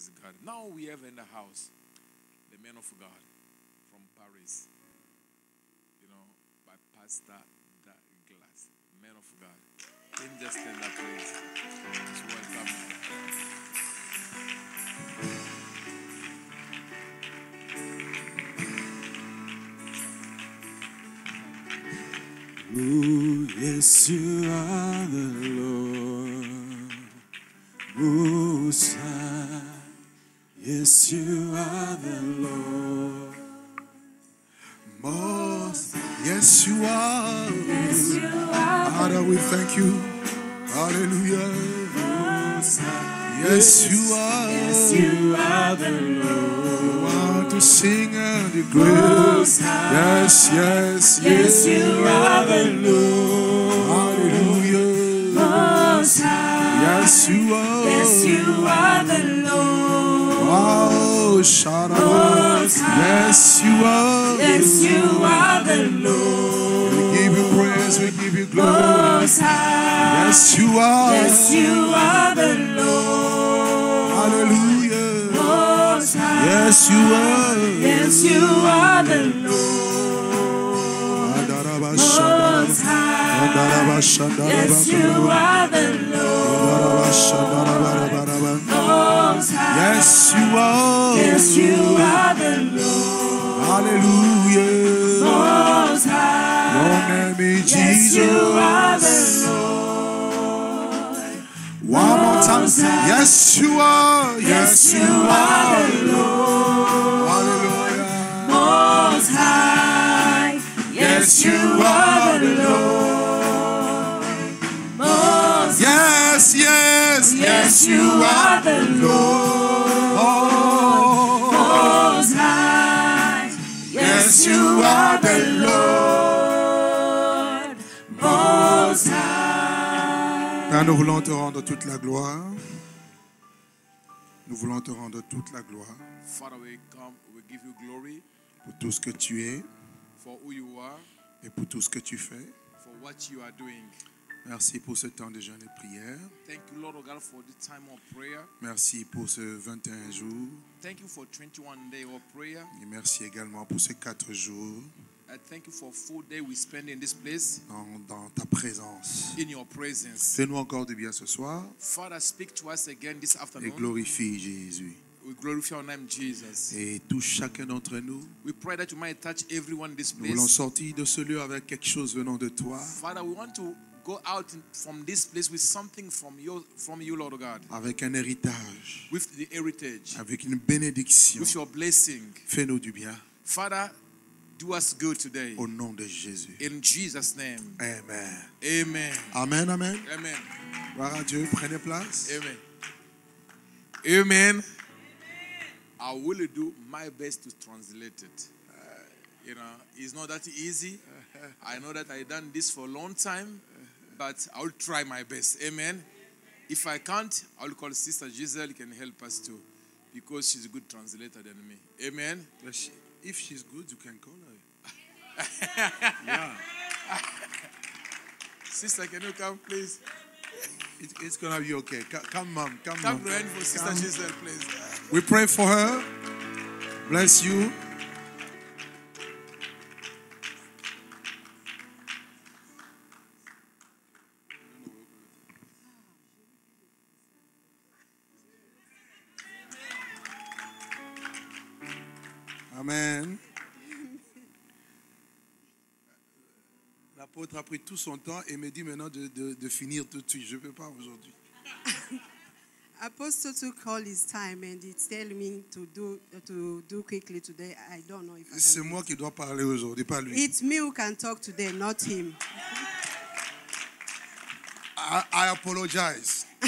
Praise God. Now we have in the house the man of God from Paris. You know, by Pastor Douglas, man of God. You just stand up, please? To welcome. Oh, yes, you are the Lord. Yes, you are the Lord, Most. Yes, you are. Yes, you are Father, we thank you. Hallelujah. Yes, you are. Yes, you are the Lord. want to sing and the grace. Yes, yes, Yes, you are the Lord. Hallelujah. Most High. Yes, you are. Yes, you are the Lord. Wow, shout out. Most High. Yes, you are. Yes, you are the Lord. We give you praise, we give you glory. Most High. Yes, you are. Yes, you are the Lord. Hallelujah. Most High. Yes, you are. Yes, you are the Lord. Most High. Yes, you are the Lord. Most High. Yes, you are. Yes, you are the Lord. Hallelujah. Most High. Your name is Yes, you are the Lord. One more time. High. Yes, you are. Yes, you are the Lord. Hallelujah. Most High. Yes, you are the Lord. Most Yes, yes, Yes, you are the Lord. Oh, Most High. Yes, you are the Lord. Most High. Père, nous voulons te rendre toute la gloire. Nous voulons te rendre toute la gloire Father, we come, we give you glory pour tout ce que tu es for who you are, et pour tout ce que tu fais. for what you are doing. Merci pour ce temps de jeûne et prière. Thank you, Lord God, for the time of prayer. Merci pour ce 21 jours. Thank you for 21 day of prayer. Et merci également pour ces 4 jours I thank you for full day we spend in this place dans, dans ta présence. in your presence. Fais-nous encore du bien ce soir Father, speak to us again this et afternoon. glorifie Jésus. We glorify your name, Jesus. Et touche chacun d'entre nous. We pray that you might touch everyone in this Nous voulons place. sortir de ce lieu avec quelque chose venant de toi, Father, we want to go out from this place with something from you, from you, Lord God, avec un héritage, with the heritage, avec une bénédiction. with your blessing. Fais-nous du bien Father, do us good today. au nom de Jésus. In Jesus' name. Amen. Amen. Amen, amen. Amen. Gloire à Dieu. Prenez place. Amen. Amen. I will do my best to translate it. Uh, you know, it's not that easy. I know that I done this for a long time, but I will try my best. Amen. If I can't, I will call Sister Giselle can help us too, because she's a good translator than me. Amen. If she's good, you can call her. yeah. Sister, can you come, please? It, it's going to be okay. Co- Come, mom. Come, Come mom. for Sister Come. Giselle, please. We pray for her. Bless you. L'apôtre a pris tout son temps et me dit maintenant de, de- de finir tout de suite. Je ne peux pas aujourd'hui. Apostle took all his time and he's telling me to do to do quickly today. I don't know if C'est moi qui dois parler aujourd'hui, pas lui. It's me who can talk today, not him. I, I apologize.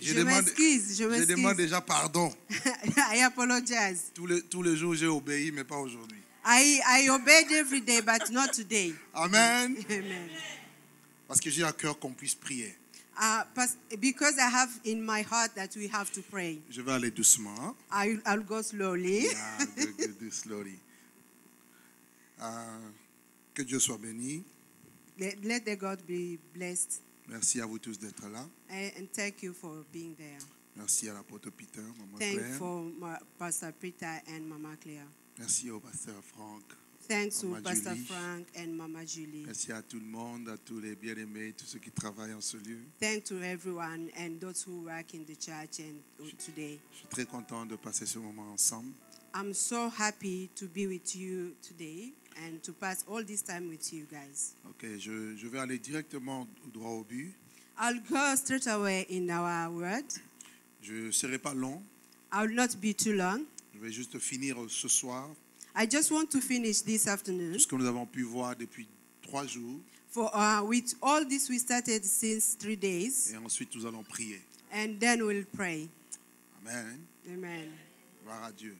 Je demande- m'excuse, je Je demande déjà pardon. I apologize. Tous les, tous les jours, j'ai obéi, mais pas aujourd'hui. I, I obeyed every day, but not today. Amen. Amen. Parce que j'ai à cœur qu'on puisse prier. Uh, because I have in my heart that we have to pray. Je vais aller doucement. I, I'll go slowly. Ah, go- go- go slowly. Ah, que Dieu soit béni. Let, let the God be blessed. Merci à vous tous d'être là. And, and thank you for being there. Merci à l'apôtre Peter, Maman Thank Claire. for Pastor Peter and Mama Claire. Merci au pasteur Franck. Thanks to Pastor Julie. Frank and Mama Julie. Merci à tout le monde, à tous les bien-aimés, tous ceux qui travaillent en ce lieu. Thanks to everyone and those who work in the church and today. Je suis très content de passer ce moment ensemble. I'm so happy to be with you today and to pass all this time with you guys. Ok, je, je vais aller directement droit au but. I'll go straight away in our word. Je ne serai pas long. I will not be too long. Je vais juste finir ce soir I just want to finish this afternoon. tout ce que nous avons pu voir depuis trois jours. For uh, with all this we started since three days, Et ensuite, nous allons prier. and then we'll pray. Amen. Amen. Gloire à Dieu.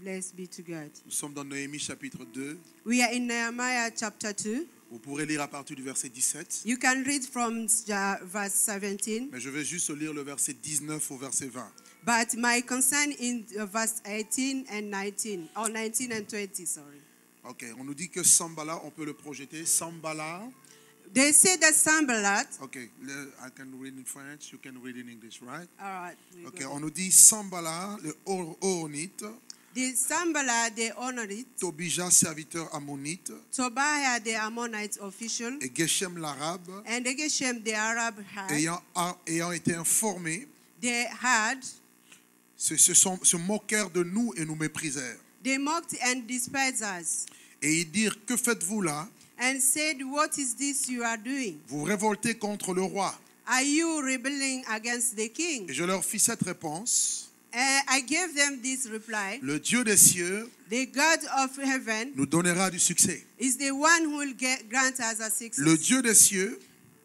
Blessed be to God. Nous sommes dans Néhémie chapitre 2. We are in Nehemiah chapter 2. Vous pourrez lire à partir du verset 17. You can read from uh, verse 17, Mais je vais juste lire le verset 19 au verset 20. But my concern in uh, verse 18 and 19, or 19 and 20, sorry. Ok, on nous dit que Sambala, on peut le projeter. Sambala. They say that Sambalat, Ok, I can read in French, you can read in English, right? all right, Ok, on nous dit Sambala, le Horonite, the Sambalat, they honored it, Tobija, serviteur ammonite, Tobiah, the Ammonite official, et Geshem l'arabe, and the Geshem, the Arab, had, ayant, été informés, they had, se, se, sont- se moquèrent de nous et nous méprisèrent. they mocked and despised us, Et ils dirent, que faites-vous là? And said, What is this you are doing? Vous révoltez contre le roi. Are you rebelling against the Et king? je leur fis cette réponse. And I gave them this reply Le Dieu des cieux The God of heaven nous donnera du succès. is the one who will get, grant us a success. Le Dieu des cieux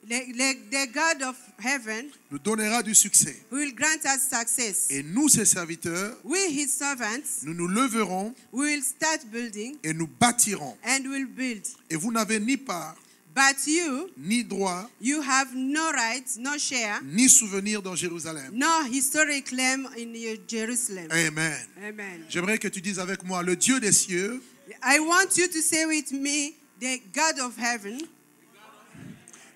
The, the, the God of heaven nous donnera du succès. will grant us success. Et nous, ses serviteurs, We, his servants, nous nous leverons will start building et nous bâtirons. and will build. Et vous n'avez ni part, But you, ni droit, you have no rights, no share, ni souvenir dans Jérusalem. no historic claim in Jerusalem. Amen. Amen. J'aimerais que tu dises avec moi, le Dieu des cieux I want you to say with me, the God of heaven,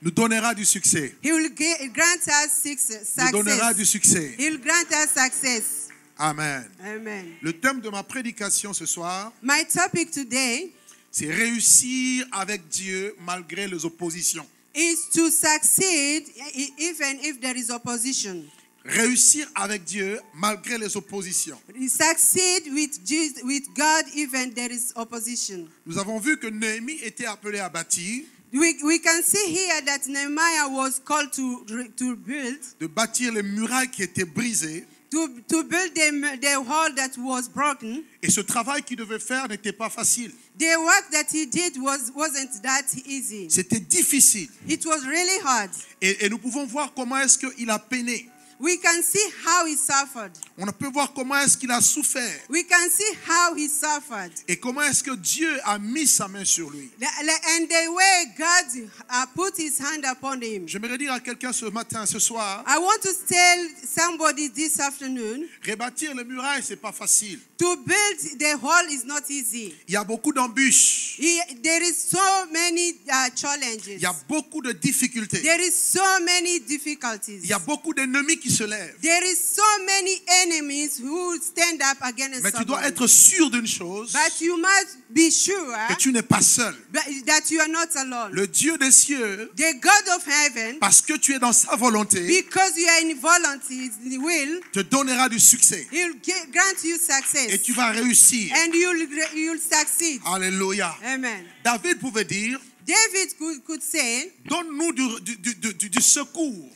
nous donnera du succès. He will grant us success. Nous donnera du succès. He will grant us success. Amen. Amen. Le thème de ma prédication ce soir, My topic today c'est réussir avec Dieu malgré les oppositions. is to succeed e- even if there is opposition. Réussir avec Dieu malgré les oppositions. Succeed with Jesus, with God even there is opposition. Nous avons vu que Néhémie était appelé à bâtir, We, we can see here that Nehemiah was called to, to build, de bâtir les murailles qui étaient brisées. to, to build the, the wall that was broken. Et ce travail qu'il devait faire n'était pas facile. The work that he did was, wasn't that easy. C'était difficile. It was really hard. Et, et nous pouvons voir comment est-ce qu'il a peiné. We can see how he suffered. On peut voir comment est-ce qu'il a souffert. We can see how he suffered. Et comment est-ce que Dieu a mis sa main sur lui. And the way God uh, put his hand upon him. J'aimerais dire à quelqu'un ce matin, ce soir, I want to tell somebody this afternoon rebâtir les murailles, c'est pas facile. To build the wall is not easy. Il y a beaucoup d'embûches. He- there is so many uh, challenges. Il y a beaucoup de difficultés. There is so many difficulties. Il y a beaucoup d'ennemis qui se lèvent. There is so many enemies who stand up against Mais tu dois être sûr d'une chose, But you must be sure que tu n'es pas seul. that- you are not alone. Le Dieu des cieux, the God of heaven, parce que tu es dans sa volonté, because you are in volunteer will, te donnera du succès. He will gi- grant you success. Et tu vas réussir. and you'll, you'll succeed. Alléluia. Amen. David pouvait dire, David could, could say, donne-nous du, du- du- du- secours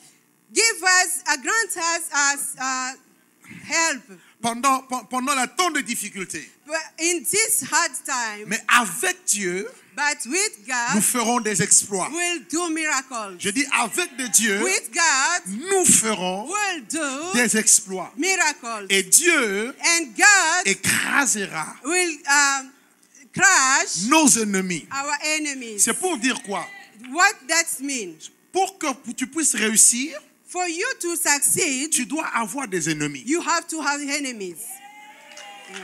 Give us, uh, grant us as uh, help. pendant, pe- pendant la temps de difficulté. But in this hard time, Mais avec Dieu, but with nous God, ferons des exploits. we'll do miracles. Je dis, avec de Dieu, With God, nous ferons we'll do des exploits. miracles. Et Dieu And God écrasera will um, crush nos ennemis. our enemies. C'est pour dire quoi? What that means? Pour que tu puisses réussir, For you to succeed, tu dois avoir des ennemis. you have to have enemies. Amen.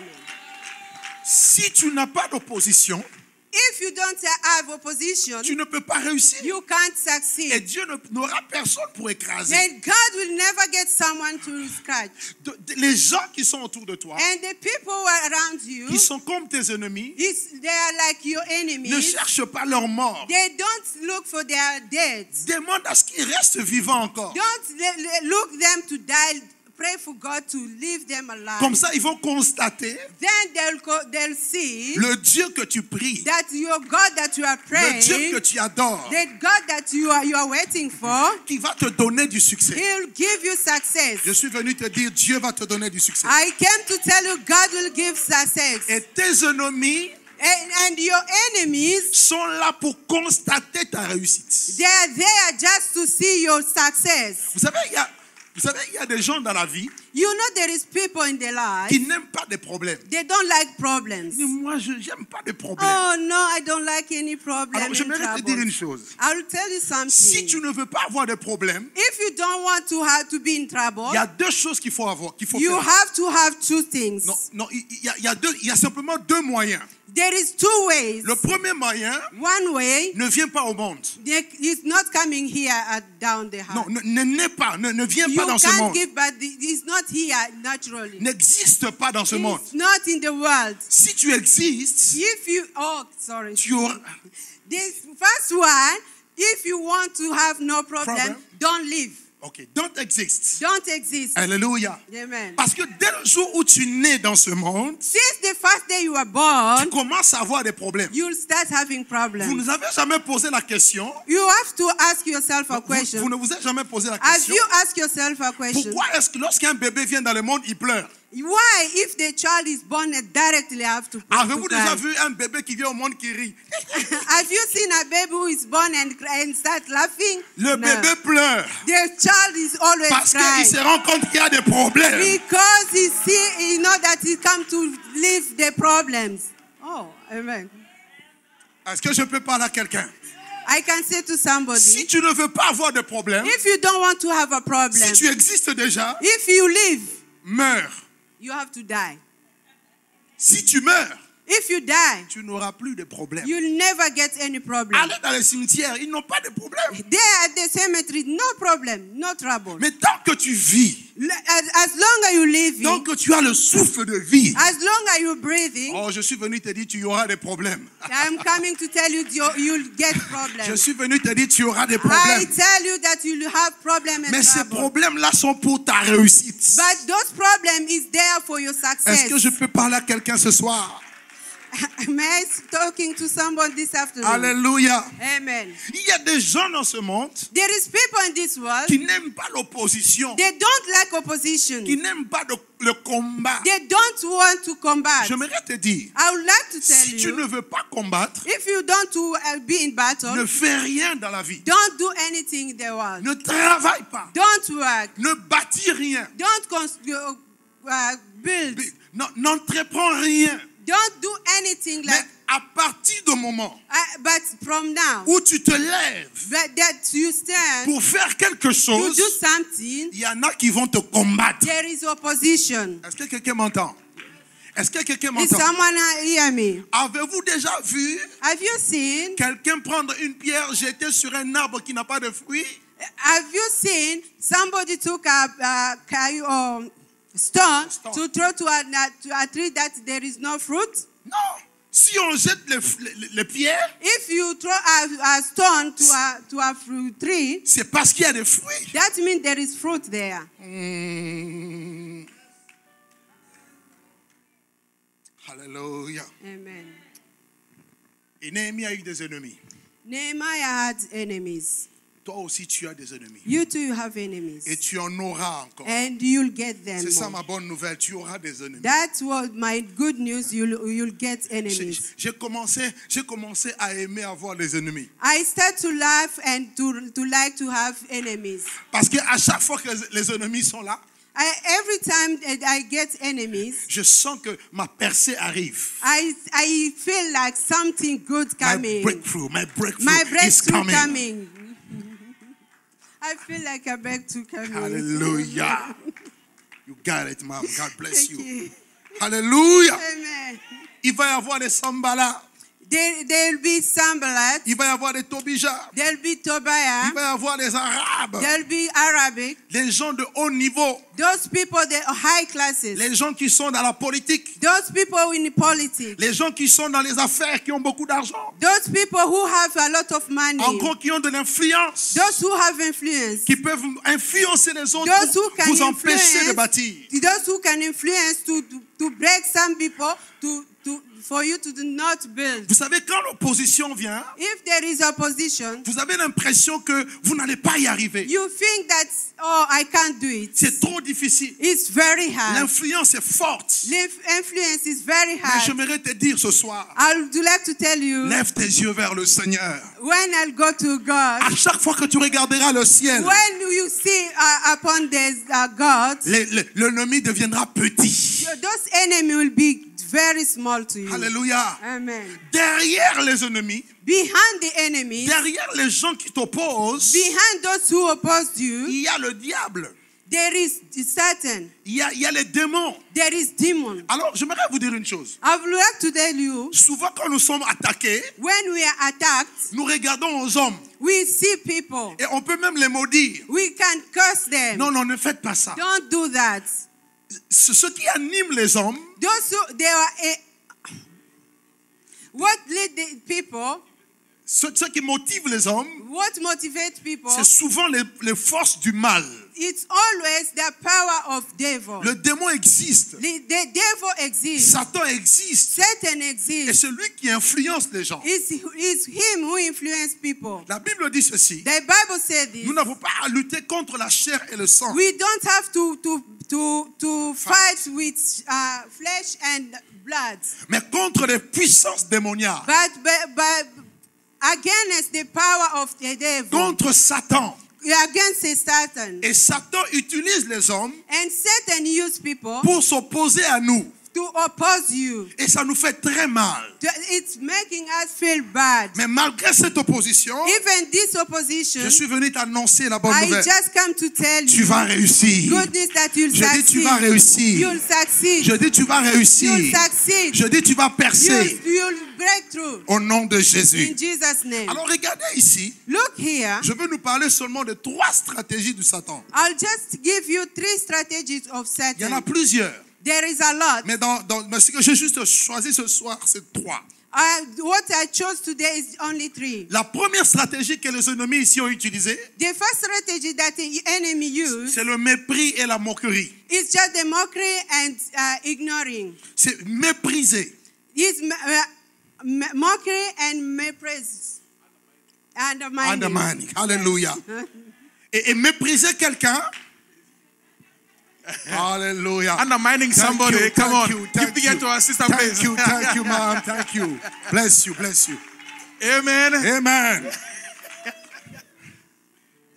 Si tu n'as pas d'opposition, If you don't have opposition, tu ne peux pas réussir. you can't Et succeed. Dieu ne- n'aura personne pour écraser. Then God will never get someone to scratch. De- de- les gens qui sont autour de toi, And the people around you, qui sont comme tes ennemis, is, they are like your ne enemies. cherchent pas leur mort. They don't look for their deaths. Demande à ce qu'ils restent vivants encore. Don't look them to die. Pray for God to leave them alive. Comme ça, ils vont constater Then they'll, they'll see le Dieu que tu pries, that your God that you are le Dieu que praying, tu adores, that God that you are, you are waiting for, qui va te donner du succès. He'll give you success. Je suis venu te dire, Dieu va te donner du succès. I came to tell you God will give success. Et tes ennemis And, and your enemies, sont là pour constater ta réussite. they are there just to see your success. Vous savez, il y a, vous savez, il y a des gens dans la vie You know there is people in their life, qui n'aiment pas des problèmes. they don't like problems. Disent, Moi, je n'aime pas des problèmes. Oh no, I don't like any problem Alors, and j'aimerais te dire une chose. I will tell you something. Si tu ne veux pas avoir de problèmes, If you don't want to have to be in trouble, il y a deux choses qu'il faut avoir, qu'il faut you faire. have to have two things. Non, non, il y, a, il y a deux, il y a simplement deux moyens. There is two ways. Le premier moyen One way ne vient pas au monde. they, is not coming here at, down the Non, house. ne, ne naît pas, ne, ne you pas dans ce can't monde. give, but the- it's not here naturally. N'existe pas dans ce monde. Not in the world. Si tu existes, If you, oh, sorry. tu auras. This first one, if you want to have no problem, Problem. don't live. Ok, don't exist. Don't exist. Alléluia. Amen. Parce que dès le jour où tu nais dans ce monde, Since the first day you were tu born, commences à avoir des problèmes. you'll start having Vous problems. ne avez jamais posé la question. You have to ask yourself a Vous, vous question. ne vous êtes jamais posé la Have question. you asked yourself a question? Pourquoi est-ce que lorsqu'un bébé vient dans le monde, il pleure? Why, if the child is born directly, to Avez-vous déjà vu un bébé qui vient au monde qui rit? Have you seen a baby who is born and, and start laughing? Le No. bébé pleure The child is always parce qu'il se rend compte qu'il y a des problèmes. Because he see, he know that he come to leave the problems. Oh, amen. Est-ce que je peux parler à quelqu'un? I can say to somebody, Si tu ne veux pas avoir de problème, if you don't want to have a problem, si tu existes déjà, if you live, meurs. You have to die. Si tu meurs, If you die, tu n'auras plus de problème. you'll never get any problem. Allez dans les cimetières, ils n'ont pas de problème. There at the cemetery, no problem, no trouble. Mais tant que tu vis, As, long as you live, tant que tu as le souffle de vie, as long as you breathing, oh, je suis venu te dire, tu auras des problèmes. I'm coming to tell you you- you'll get Je problems. suis venu te dire, tu auras des I problèmes. tell you that you'll have problem and Mais ces trouble. problèmes-là sont pour ta réussite. But those problems is there for your Est-ce success. que je peux parler à quelqu'un ce soir? May I talking to someone this afternoon? Alléluia. Amen. Il y a des gens dans ce monde There is people in this world, qui n'aiment pas l'opposition, they don't like opposition. qui n'aiment pas le, le combat. They don't want to combat. J'aimerais te dire, I would like to tell si tu you, ne veux pas combattre, if you don't to uh, be in battle, ne fais rien dans la vie. don't do anything in the world. Ne travaille pas. Don't work. Ne bâtis rien. Don't uh, uh, build. Non- N'entreprends rien. Don't do anything Mais like. à partir du moment Uh, but from now, où tu te lèves that, that you stand pour faire quelque to chose, do something, il y en a qui vont te combattre. there is opposition. Est-ce que quelqu'un m'entend? Est-ce que quelqu'un m'entend? someone hear me? Avez-vous déjà vu Have you seen? quelqu'un prendre une pierre, jeter sur un arbre qui n'a pas de fruits? Have you seen somebody took a, a ca- or stone, Stone. to throw to a, to a tree that there is no fruit? Non. Si on jette les, les- les pierres, If you throw a, a stone to a to a fruit tree, c'est parce qu'il y a des fruits. that means there is fruit there. Hmm. Alléluia. Amen. Et Néhémie a eu des ennemis. Nehemiah had enemies. Toi aussi, tu as des ennemis. You too you have enemies. Et tu en auras encore. and you'll get them. C'est ça ma bonne nouvelle. Tu auras des ennemis. That's what my good news. You'll you'll get J'ai enemies. j'ai commencé, j'ai commencé à aimer avoir des ennemis. I start to laugh and to to like to have enemies. Parce qu'à chaque fois que les ennemis sont là, I, every time I get enemies, je sens que ma percée arrive. I I feel like something good My coming. breakthrough, my breakthrough, My is breakthrough coming. coming. I feel like a breakthrough coming. Hallelujah. You got it, mom. God bless you. you. Hallelujah. Amen. Il va y avoir des sambala. There'll be Sambalat, il va y avoir des Tobija, there'll be il Tobiah, va y avoir des Arabes, there'll be Arabic. des gens de haut niveau, Those people, the high classes. les gens qui sont dans la politique, Those people in politics. les gens qui sont dans les affaires, qui ont beaucoup d'argent, Those people who have a lot of money. en gros qui ont de l'influence, Those who have influence. qui peuvent influencer les autres Those pour who can vous empêcher de influence. bâtir. Those who can influence to, to, to break some people to, to, for you to not build. Vous savez, quand l'opposition vient, If there is opposition, vous avez l'impression que vous n'allez pas y arriver. you think that, oh, I can't do it. C'est trop difficile. It's very hard. L'influence est forte. L'influence is very Mais hard. j'aimerais te dire ce soir, I would like to tell you, lève tes yeux vers le Seigneur. when I'll go to God, À chaque fois que tu regarderas le ciel, when you see uh, upon this uh, God, le- le- l'ennemi deviendra petit. those enemy will be very small to you. Alléluia. Amen. Derrière les ennemis, Behind the enemies, derrière les gens qui t'opposent, behind those who opposed you, il y a le diable. there is Satan, Il y a, il y a les démons. there is demon. Alors, j'aimerais vous dire une chose. I would like to tell you, Souvent, quand nous sommes attaqués, when we are attacked, nous regardons aux hommes we see people. et on peut même les maudire. We can curse them. Non, non, ne faites pas ça. Don't do that. Ce qui anime les hommes, Those who they are a, what lead the people, ce, ce qui motive les hommes, what motivates people, c'est souvent les, les forces du mal. it's always the power of devil. Le démon existe. The, the devil exists. Satan existe. Satan Et exists. c'est lui qui influence les gens. It's, it's him who influences people. La Bible dit ceci. The Bible said this. Nous n'avons pas à lutter contre la chair et le sang. We don't have to to to to fight with uh, flesh and blood, mais contre les puissances démoniaques, but, but but against the power of the devil, contre Satan. against the Satan. Et Satan utilise les hommes And Satan use people pour s'opposer à nous. To oppose you. Et ça nous fait très mal. It's making us feel bad. Mais malgré cette opposition, Even this opposition, je suis venu t'annoncer la bonne I nouvelle. just come to tell Tu you vas réussir. goodness that you'll Je dis succeed. tu vas réussir. You'll succeed. Je dis tu vas You'll réussir. succeed. Je dis tu vas You'll, percer. you'll break through. Au nom de In Jésus. Jesus' name. Alors regardez ici. Look here. Je veux nous parler seulement de trois stratégies du Satan. I'll just give you three strategies of Il y en a Satan. plusieurs. There is a lot. Mais dans, dans, mais ce que j'ai juste choisi ce soir, c'est trois. Uh, what I chose today is only three. La première stratégie que les ennemis ici ont utilisée, The first strategy that the enemy use c'est le mépris et la moquerie. is just the mockery and uh, ignoring. C'est mépriser. It's uh, mockery and méprise. Undermining. Undermining. Alléluia. Et, et mépriser quelqu'un. Alléluia. Undermining Thank somebody. you, Come on. you, Give thank the you. to our sister, Thank please. you, thank you, ma'am. Thank you. Bless you, bless you. Amen. Amen.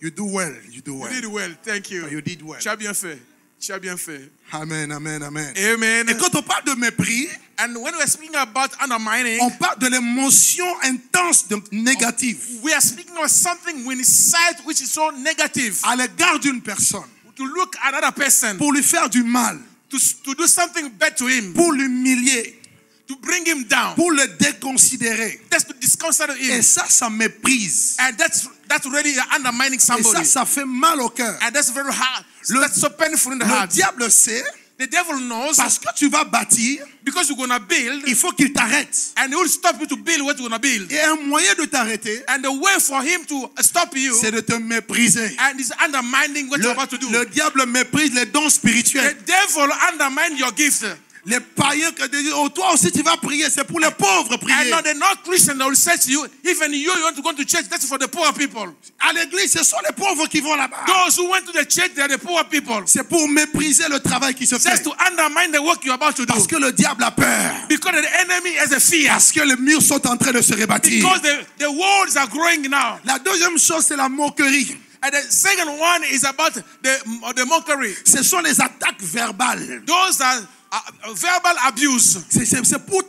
You do well, you do You well. did well. Thank you. You did well. Tu as bien fait. Tu as bien fait. Amen, amen, amen. Amen. Et quand on parle de mépris, And when we're speaking about undermining, on parle de l'émotion intense de négative we are speaking of something inside which is so negative. à l'égard d'une personne To look at another person, pour lui faire du mal, to, to do something bad to him, pour l'humilier, to bring him down, pour le déconsidérer. just to disconsider him. Et ça, ça méprise. And that's that's already undermining Et somebody. ça, ça fait mal au cœur. And that's very hard. Le- that's so painful in the Le heart. diable sait, The devil knows parce que tu vas bâtir, because you're gonna build, il faut qu'il t'arrête. and he will stop you to build what you're gonna build. Et un moyen de t'arrêter, And the way for him to stop you c'est de te mépriser. and is undermining what Le, you're about to do. le diable méprise les dons the spirituels. devil undermine your gift. Les païens que disent, oh, toi aussi tu vas prier, c'est pour les pauvres And prier. now the non-Christian will say to you, even you, you want to go to church, that's for the poor people. À l'église, ce sont les pauvres qui vont là-bas. Those who went to the church, they are the poor people. C'est pour mépriser le travail qui se fait. Just to undermine the work you're about to do. Parce que le diable a peur. Because the enemy has a fear. Parce que les murs sont en train de se rebâtir. Because the, the walls are growing now. La deuxième chose, c'est la moquerie. And the second one is about the, the mockery. Ce sont les attaques verbales. Those are uh, verbal abuse. C'est- C'est c'est pour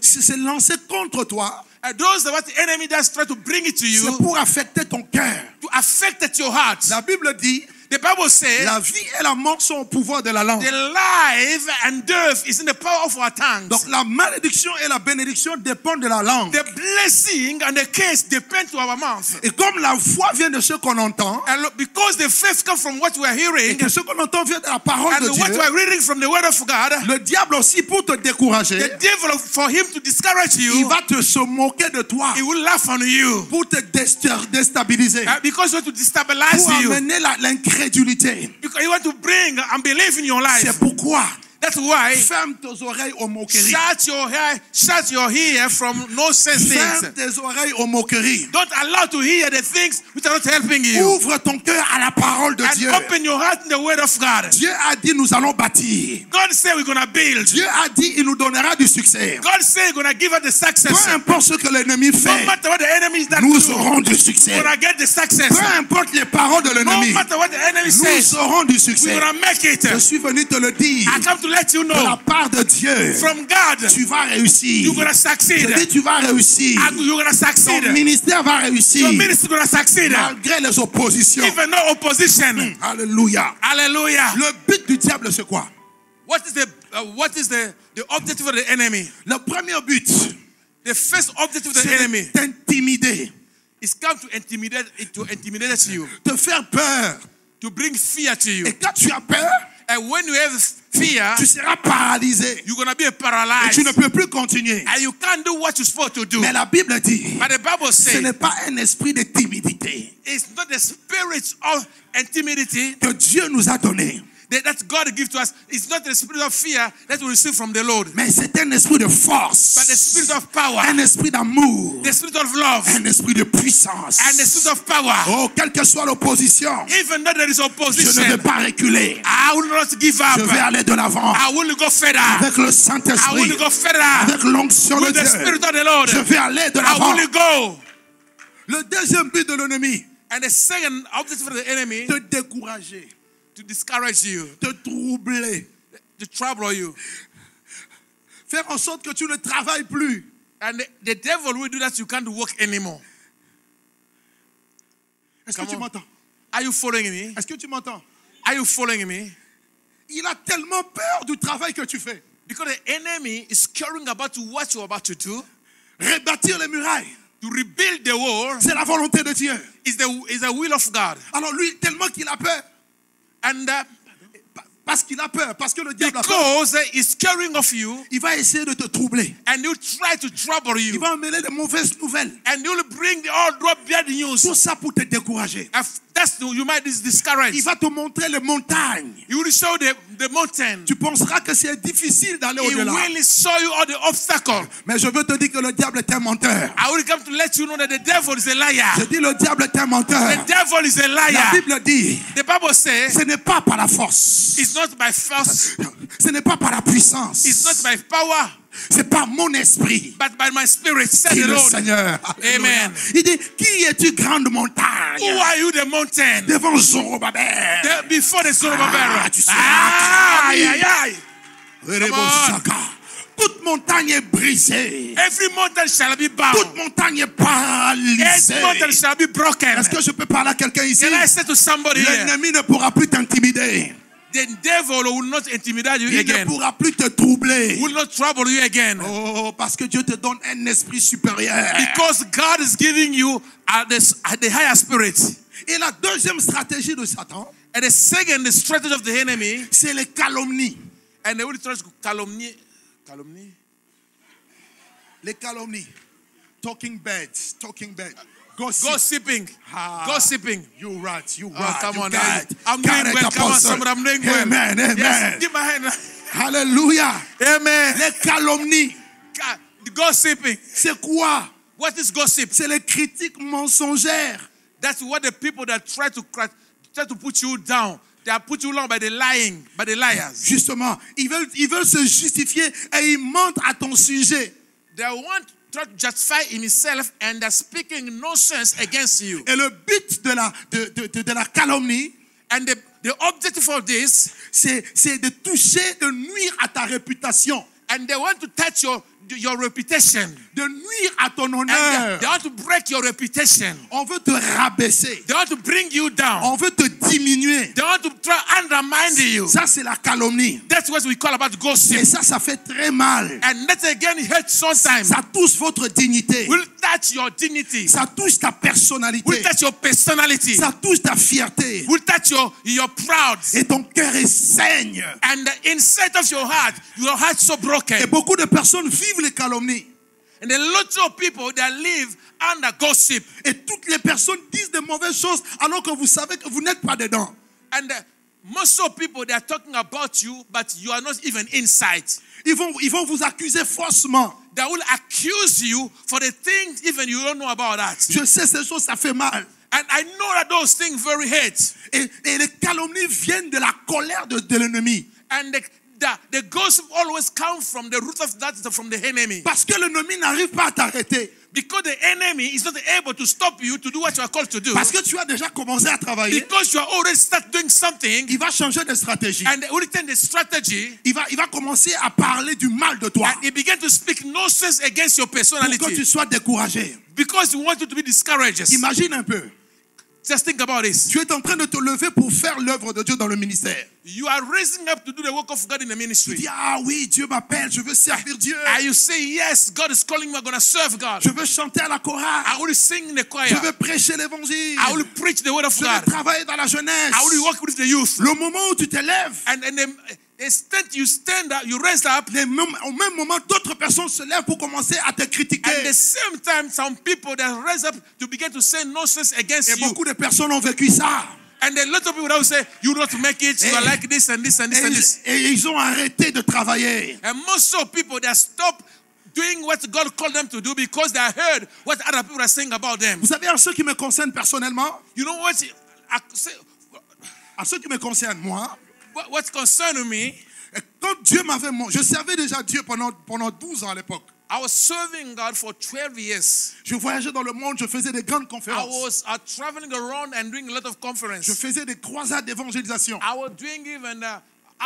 c'est c'est lancé contre toi. And those what the enemy does try to bring it to C'est you pour affecter ton cœur. to affect your heart. La Bible dit, The Bible says la vie et la mort sont au pouvoir de la langue. the life and death is in the power of our tongues. Donc la malédiction et la bénédiction dépendent de la langue. The blessing and the curse depend to our mouth. Et comme la foi vient de ce qu'on entend, And because the faith comes from what we are et hearing que ce qu'on entend vient de la parole and de what Dieu, we are reading from the word of God, le diable aussi pour te décourager, the devil, for him to discourage il you, va te se moquer de toi he will laugh on you. pour te déstabiliser, Uh, because you want to destabilize pour you. amener la- l'incrédulité. Because you want to bring and believe in your life. That's why ferme tes oreilles aux moqueries. shut your hair, shut your ear from nonsense Ferme things. tes oreilles aux moqueries. Don't allow to hear the things which are not helping you. Ouvre ton cœur à la parole de And Dieu. open your heart in the word of God. Dieu a dit nous allons bâtir. God said we're gonna build. Dieu a dit il nous donnera du succès. God said he's gonna give us the Peu success. importe ce que l'ennemi No fait, matter what the enemy is that nous do, aurons du we're succès. gonna get the success. Peu importe les paroles de No l'ennemi, matter what the enemy nous says, aurons du we're succès. gonna make it. Je suis venu te le dire. I come to let you De la know part de Dieu, from God, tu vas réussir. you're gonna succeed. Je dis tu vas réussir. You're gonna succeed. Ton ministère va réussir. Your ministry gonna succeed. Malgré les oppositions. Even no opposition. Alléluia. Hallelujah. Le but du diable, c'est quoi? What is the uh, what is the the objective of the enemy? Le premier but, The first objective of the c'est enemy de t'intimider, is come to intimidate to intimidate you, te faire peur. to bring fear to you. Et quand tu as peur, And when you have fear, tu seras paralysé. you're gonna be Et paralyzed. tu ne peux plus continuer. And you can't do what you're supposed to do. Mais la Bible dit, But the Bible ce says n'est pas un esprit de timidité it's not the spirit of timidity que Dieu nous a donné, that, God gives to us. It's not the spirit of fear that we receive from the Lord, mais c'est un esprit de but the force, spirit of power, un esprit d'amour, the spirit of love, un esprit de puissance. and the spirit of power. Oh, quelle que soit l'opposition, Even though there is je ne opposition, vais pas reculer. I will not give Je vais up. aller de l'avant I will go further. avec le I Saint-Esprit, will go further avec l'onction de with the Dieu. spirit of the Lord. Je vais aller de I l'avant. will go. Le deuxième but de l'ennemi, And the second objective of the enemy te décourager, to discourage you, te troubler, to trouble you. faire en sorte que tu ne travailles plus. And the, the devil will do that you can't work anymore. Est-ce que Come tu on. m'entends? Are you following me? Est-ce que tu m'entends? Are you following me? Il a tellement peur du travail que tu fais. Because the enemy is caring about what you're about to do. Rebâtir les murailles, To rebuild the wall c'est la volonté de Dieu. is the, is the will of God. Alors lui, tellement qu'il a peur, And uh, pa- parce qu'il a peur, parce que le diable a peur, because he's caring of you, il va essayer de te troubler. and he'll try to trouble Il you, va emmener de mauvaises nouvelles. and he'll bring the all bad news. Tout ça pour te décourager. That's you might be discouraged. Il va te montrer les montagnes. He will show the, the mountain. Tu penseras que c'est difficile d'aller He au-delà. will show you all the obstacles. Mais je veux te dire que le diable est un menteur. I will come to let you know that the devil is a liar. Je dis le diable est un menteur. The devil is a La liar. Bible dit, The Bible says ce n'est pas par la force. it's not by force, Ce n'est pas par la puissance. it's not by power, C'est par mon esprit. but by my spirit, said le. Seigneur. Amen. Il dit, qui es-tu grande montagne? Who are you, the mountain? devant Zorobabel? The- before the Ah, tu seras aïe, aïe, aïe. Toute montagne est brisée. Every mountain shall be bound. Toute montagne est paralysée. Every mountain shall be broken. Est-ce que je peux parler à quelqu'un ici? L'ennemi ne pourra plus t'intimider. The devil will not intimidate you Il ne again, pourra plus te troubler. will not trouble you again. Oh, parce que Dieu te donne un esprit supérieur. Because God is giving you uh, the higher spirit. Et la deuxième stratégie de Satan, And the second the strategy of the enemy, c'est les calomnies. and they will try to calumny, calumny, Les calomnies. Talking beds. Talking bed. Gossip. gossiping, Ah. gossiping. You right. You Oh, right. come you on, it. I'm doing well. Come on, somebody, I'm doing well. Amen. Amen. Yes, give my hand. Alléluia. Amen. Les calomnies, God, gossiping. c'est quoi? What is gossip? C'est les critiques mensongères. That's what the people that try to try to put you down. They are put you down by the lying, by the liars. Justement, ils veulent, ils veulent se justifier et ils mentent à ton sujet. They want try to justify himself and they're speaking nonsense against you. Et le but de la, de, de- de- de la calomnie, And the, the objective of this, c'est c'est de toucher, de nuire à ta réputation. and they want to touch your your reputation. de nuire à ton honneur. they want to break your reputation. On veut te rabaisser. They want to bring you down. On veut te diminuer. They want to try undermine you. Ça, c'est la calomnie. That's what we call about Et gossip. ça, ça fait très mal. And that again hurts sometimes. Ça touche votre dignité. Will touch your dignity. Ça touche ta Will personnalité. touch your personality. Ça touche ta fierté. Will touch your your proud. Et ton cœur est saigne. And the inside of your heart, your heart so Et broken. beaucoup de personnes vivent les calomnies. And a lot of people that live under gossip. Et toutes les personnes disent de mauvaises choses alors que vous savez que vous n'êtes pas dedans. And uh, most of people they are talking about you, but you are not even inside. Ils vont, ils vont vous accuser faussement. They will accuse you for the things even you don't know about that. Je sais ces choses, ça fait mal. And I know that those things very hurt. Et, et les calomnies viennent de la colère de, de l'ennemi. And the, the, the gossip always comes from the root of that, from the enemy. Parce que l'ennemi n'arrive pas à t'arrêter. Because the enemy is not able to stop you to do what you are called to do. Parce que tu as déjà commencé à travailler. Because you are already start doing something, Il va changer de stratégie. and only thing the strategy, Il va, il va commencer à parler du mal de toi. and he began to speak nonsense against your Pour que tu personality sois découragé. because you want you to be discouraged. Imagine un peu. Just think about this. Tu es en train de te lever pour faire l'œuvre de Dieu dans le ministère. You are raising up to do the work of God in the Tu ministry. dis, ah oui, Dieu m'appelle, je veux servir Dieu. And you say, Yes, God is calling me, I'm going to serve God. Je veux chanter à la chorale. I will sing in the choir. Je veux prêcher l'évangile. I will preach the word of Je God. veux travailler dans la jeunesse. I will work with the youth. Le moment où tu te lèves, And, and the extent you stand up, you raise up, les mêmes- au même moment, d'autres personnes se lèvent pour commencer à te at the critiquer. same time, some people that raise up to begin to say nonsense against Et you. beaucoup de personnes ont vécu ça. And a lot of people that will say, You don't make it, you are like this and this and this Et and this. et ils ont arrêté de travailler. And most of people that stop doing what God called them to do because they heard what other people are saying about them. Vous savez, en ce qui me concerne personnellement, You know what? Say- en ce qui me concerne moi, What, what concerned me, et quand Dieu m'avait... Je servais déjà Dieu pendant, pendant 12 ans à l'époque. I was serving God for 12 years. Je voyageais dans le monde, je faisais des grandes I conférences. was uh, traveling around and doing a lot of Je conferences. faisais des croisades d'évangélisation. I was doing even uh,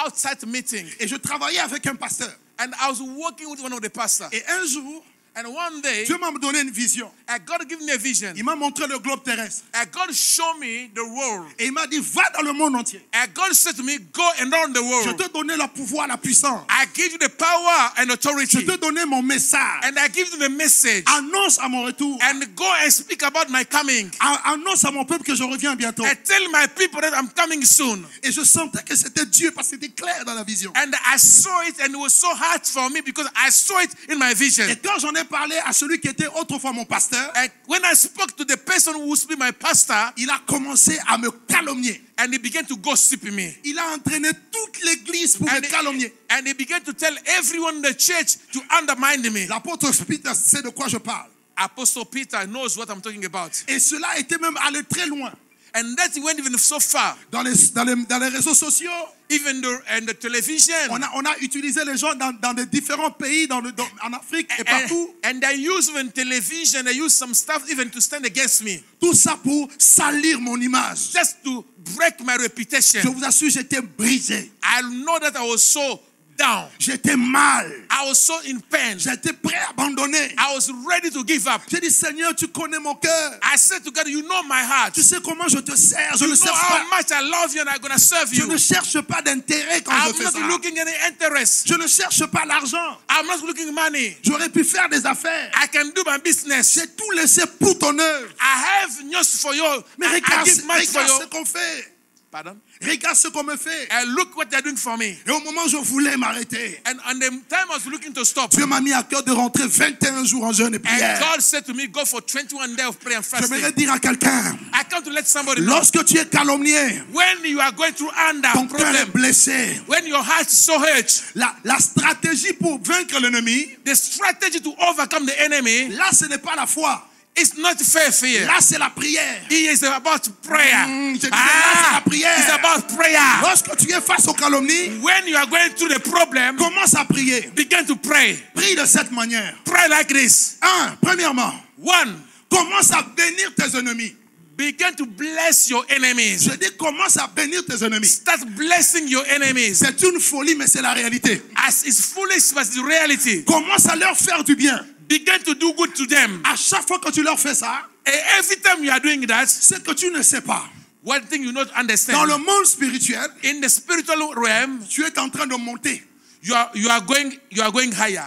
outside meeting. Et je travaillais avec un pasteur. And I was working with one of the pastors. Et un jour, And one day, Dieu m'a donné une vision. uh, God gave me a vision. Il m'a montré le globe terrestre. Uh, God showed me the world. Et il m'a dit, va dans le monde entier. And God said to me, Go and run the Je world. te donnais le pouvoir, la puissance. I give you the power and Je authority. te donnais mon message. And I give you the message. Annonce à mon retour. And go and speak about my coming. Annonce à mon peuple que je reviens bientôt. And tell my people that I'm coming soon. Et je sentais que c'était Dieu parce que c'était clair dans la vision. And I saw it, and it was so hard for me because I saw it in my vision. Et quand j'en ai parlé à celui qui était autrefois mon pasteur, And when I spoke to the person who used to be my pastor, il a commencé à me calomnier. and he began to gossip me. Il a entraîné toute l'église pour me And calomnier. he, and he began to tell everyone in the church to undermine me. L'apôtre Peter sait de quoi je parle. Apostle Peter knows what I'm talking about. Et cela était même allé très loin. And that went even so far. Dans les, dans les, dans les réseaux sociaux, Even the, and the television. on a, on a utilisé les gens dans, dans des différents pays, dans le, dans- en Afrique et and, partout. and they use even television, they use some stuff even to stand against me. Tout ça pour salir mon image. Just to break my Je reputation. vous assure, j'étais brisé. I know that I was so down. J'étais mal. I was so in pain. J'étais prêt à abandonner. I was ready to give up. J'ai dit, Seigneur, tu connais mon cœur. I said to God, You know my heart. Tu sais comment je te sers. Je You ne know cherche how pas, much I love you and I'm to serve je you. ne cherche pas d'intérêt quand je I'm fais not ça. looking any interest. Je ne cherche pas l'argent. I'm not looking money. J'aurais pu faire des affaires. I can do my business. J'ai tout laissé pour ton œuvre. I have news for you. Mais I regarde, give much for regarde ce qu'on fait. Pardon? Regarde ce qu'on me fait. And look what they're doing for me. Et au moment où je voulais m'arrêter, And on the time I was looking to stop, Dieu m'a mis à cœur de rentrer 21 jours en jeûne et and prière. God said to me, Go for 21 days of prayer and J'aimerais fasting. dire à quelqu'un, I come to let somebody know lorsque tu es calomnié, when you are going through under ton cœur est blessé. when your heart is so hurt, La, la stratégie pour vaincre l'ennemi, the strategy to overcome the enemy là, ce n'est pas la foi. Is not faith fear. Là, c'est la prière. It is about prayer. Mm, je disais, là, Ah, c'est la prière. it's about prayer. Lorsque tu es face aux calomnies, When you are going through the problem, commence à prier. begin to pray. Prie de cette manière. Pray like this. Un, premièrement, One, commence à bénir tes ennemis. Begin to bless your enemies. Je dis, commence à bénir tes ennemis. Start blessing your enemies. C'est une folie, mais c'est la réalité. As it's foolish, but it's reality. Commence à leur faire du bien. Begin to do good to them. À chaque fois que tu leur fais ça, And every time you are doing that, c'est que tu ne sais pas. one thing you not Dans understand le monde spirituel, in the spiritual realm, tu es en train de monter. you are you are going you are going higher,